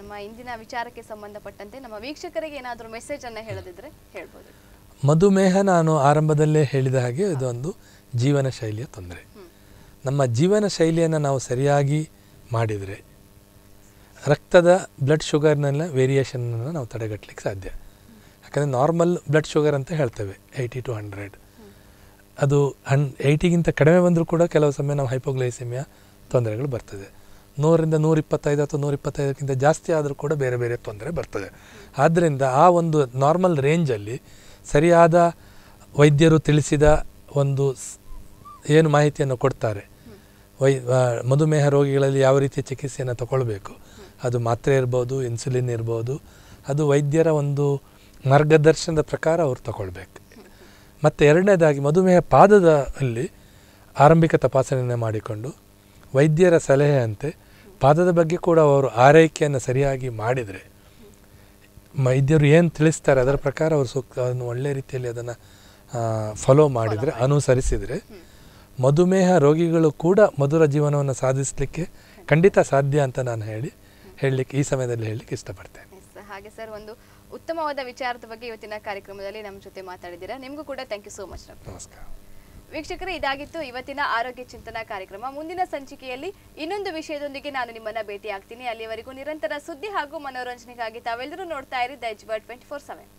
ನಮ್ಮ ಇಂದಿನ ವಿಚಾರಕ್ಕೆ ಸಂಬಂಧಪಟ್ಟಂತೆ ನಮ್ಮ ವೀಕ್ಷಕರಿಗೆ ಏನಾದರೂ ಮೆಸೇಜ್ ಅನ್ನ ಹೇಳದಿದ್ರೆ ಹೇಳ್ಬೋದು. ಮಧುಮೇಹ ನಾನು ಆರಂಭದಲ್ಲೇ ಹೇಳಿದ ಹಾಗೆ ಇದೊಂದು ಜೀವನ ಶೈಲಿಯ ತೊಂದರೆ. ನಮ್ಮ ಜೀವನ ಶೈಲಿಯನ್ನು ನಾವು ಸರಿಯಾಗಿ ಮಾಡಿದರೆ ರಕ್ತದ ಬ್ಲಡ್ ಶುಗರ್ನೆಲ್ಲ ವೇರಿಯೇಷನನ್ನು ನಾವು ತಡೆಗಟ್ಟಲಿಕ್ಕೆ ಸಾಧ್ಯ. ಯಾಕಂದರೆ ನಾರ್ಮಲ್ ಬ್ಲಡ್ ಶುಗರ್ ಅಂತ ಹೇಳ್ತೇವೆ ಏಯ್ಟಿ ಟು ಹಂಡ್ರೆಡ್ ಅದು ಹಣ್ ಏಯ್ಟಿಗಿಂತ ಕಡಿಮೆ ಬಂದರೂ ಕೂಡ ಕೆಲವು ಸಮಯ ನಾವು ಹೈಪೋಗ್ಲೈಸಿಮಿಯಾ ತೊಂದರೆಗಳು ಬರ್ತದೆ. ನೂರರಿಂದ ನೂರಿಪ್ಪತ್ತೈದು ಅಥವಾ ನೂರಿಪ್ಪತ್ತೈದಕ್ಕಿಂತ ಜಾಸ್ತಿ ಆದರೂ ಕೂಡ ಬೇರೆ ಬೇರೆ ತೊಂದರೆ ಬರ್ತದೆ. ಆದ್ದರಿಂದ ಆ ಒಂದು ನಾರ್ಮಲ್ ರೇಂಜಲ್ಲಿ ಸರಿಯಾದ ವೈದ್ಯರು ತಿಳಿಸಿದ ಒಂದು ಏನು ಮಾಹಿತಿಯನ್ನು ಕೊಡ್ತಾರೆ. ವೈ ಮಧುಮೇಹ ರೋಗಿಗಳಲ್ಲಿ ಯಾವ ರೀತಿಯ ಚಿಕಿತ್ಸೆಯನ್ನು ತಗೊಳ್ಬೇಕು. ಅದು ಮಾತ್ರೆ ಇರ್ಬೋದು ಇನ್ಸುಲಿನ್ ಇರ್ಬೋದು. ಅದು ವೈದ್ಯರ ಒಂದು ಮಾರ್ಗದರ್ಶನದ ಪ್ರಕಾರ ಅವರು ತಗೊಳ್ಬೇಕು. ಮತ್ತು ಎರಡನೇದಾಗಿ ಮಧುಮೇಹ ಪಾದದ ಅಲ್ಲಿ ಆರಂಭಿಕ ತಪಾಸಣೆಯನ್ನು ಮಾಡಿಕೊಂಡು ವೈದ್ಯರ ಸಲಹೆಯಂತೆ ಪಾದದ ಬಗ್ಗೆ ಕೂಡ ಅವರು ಆರೈಕೆಯನ್ನು ಸರಿಯಾಗಿ ಮಾಡಿದರೆ. ವೈದ್ಯರು ಏನು ತಿಳಿಸ್ತಾರೆ ಅದರ ಪ್ರಕಾರ ಅವರು ಸೂಕ್ತ ಅದನ್ನು ಒಳ್ಳೆ ರೀತಿಯಲ್ಲಿ ಅದನ್ನು ಫಾಲೋ ಮಾಡಿದರೆ ಅನುಸರಿಸಿದರೆ ಮಧುಮೇಹ ರೋಗಿಗಳು ಕೂಡ ಮಧುರ ಜೀವನವನ್ನು ಸಾಧಿಸಲಿಕ್ಕೆ ಖಂಡಿತ ಸಾಧ್ಯ ಅಂತ ನಾನು ಹೇಳಿ ಹೇಳಲಿಕ್ಕೆ ಈ ಸಮಯದಲ್ಲಿ ಹೇಳಲಿಕ್ಕೆ ಇಷ್ಟಪಡ್ತೇನೆ. ಹಾಗೆ ಸರ್ ಒಂದು ಉತ್ತಮವಾದ ವಿಚಾರದ ಬಗ್ಗೆ ಇವತ್ತಿನ ಕಾರ್ಯಕ್ರಮದಲ್ಲಿ ನಮ್ಮ ಜೊತೆ ಮಾತಾಡಿದ್ದೀರಾ. ನಿಮಗೂ ಕೂಡ thank you so much doctor. ನಮಸ್ಕಾರ. ವೀಕ್ಷಕರೇ ಇದಾಗಿತ್ತು ಇವತ್ತಿನ ಆರೋಗ್ಯ ಚಿಂತನಾ ಕಾರ್ಯಕ್ರಮ. ಮುಂದಿನ ಸಂಚಿಕೆಯಲ್ಲಿ ಇನ್ನೊಂದು ವಿಷಯದೊಂದಿಗೆ ನಾನು ನಿಮ್ಮನ್ನ ಭೇಟಿ ಆಗ್ತೀನಿ ಅಲ್ಲಿವರೆಗೂ ನಿರಂತರ ಸುದ್ದಿ ಹಾಗೂ ಮನೋರಂಜನೆಗಾಗಿ ತಾವೆಲ್ಲರೂ ನೋಡ್ತಾ ಇರಿ. ದೈಜ್ ಟ್ವೆಂಟಿ ಫೋರ್ ಸೆವೆನ್.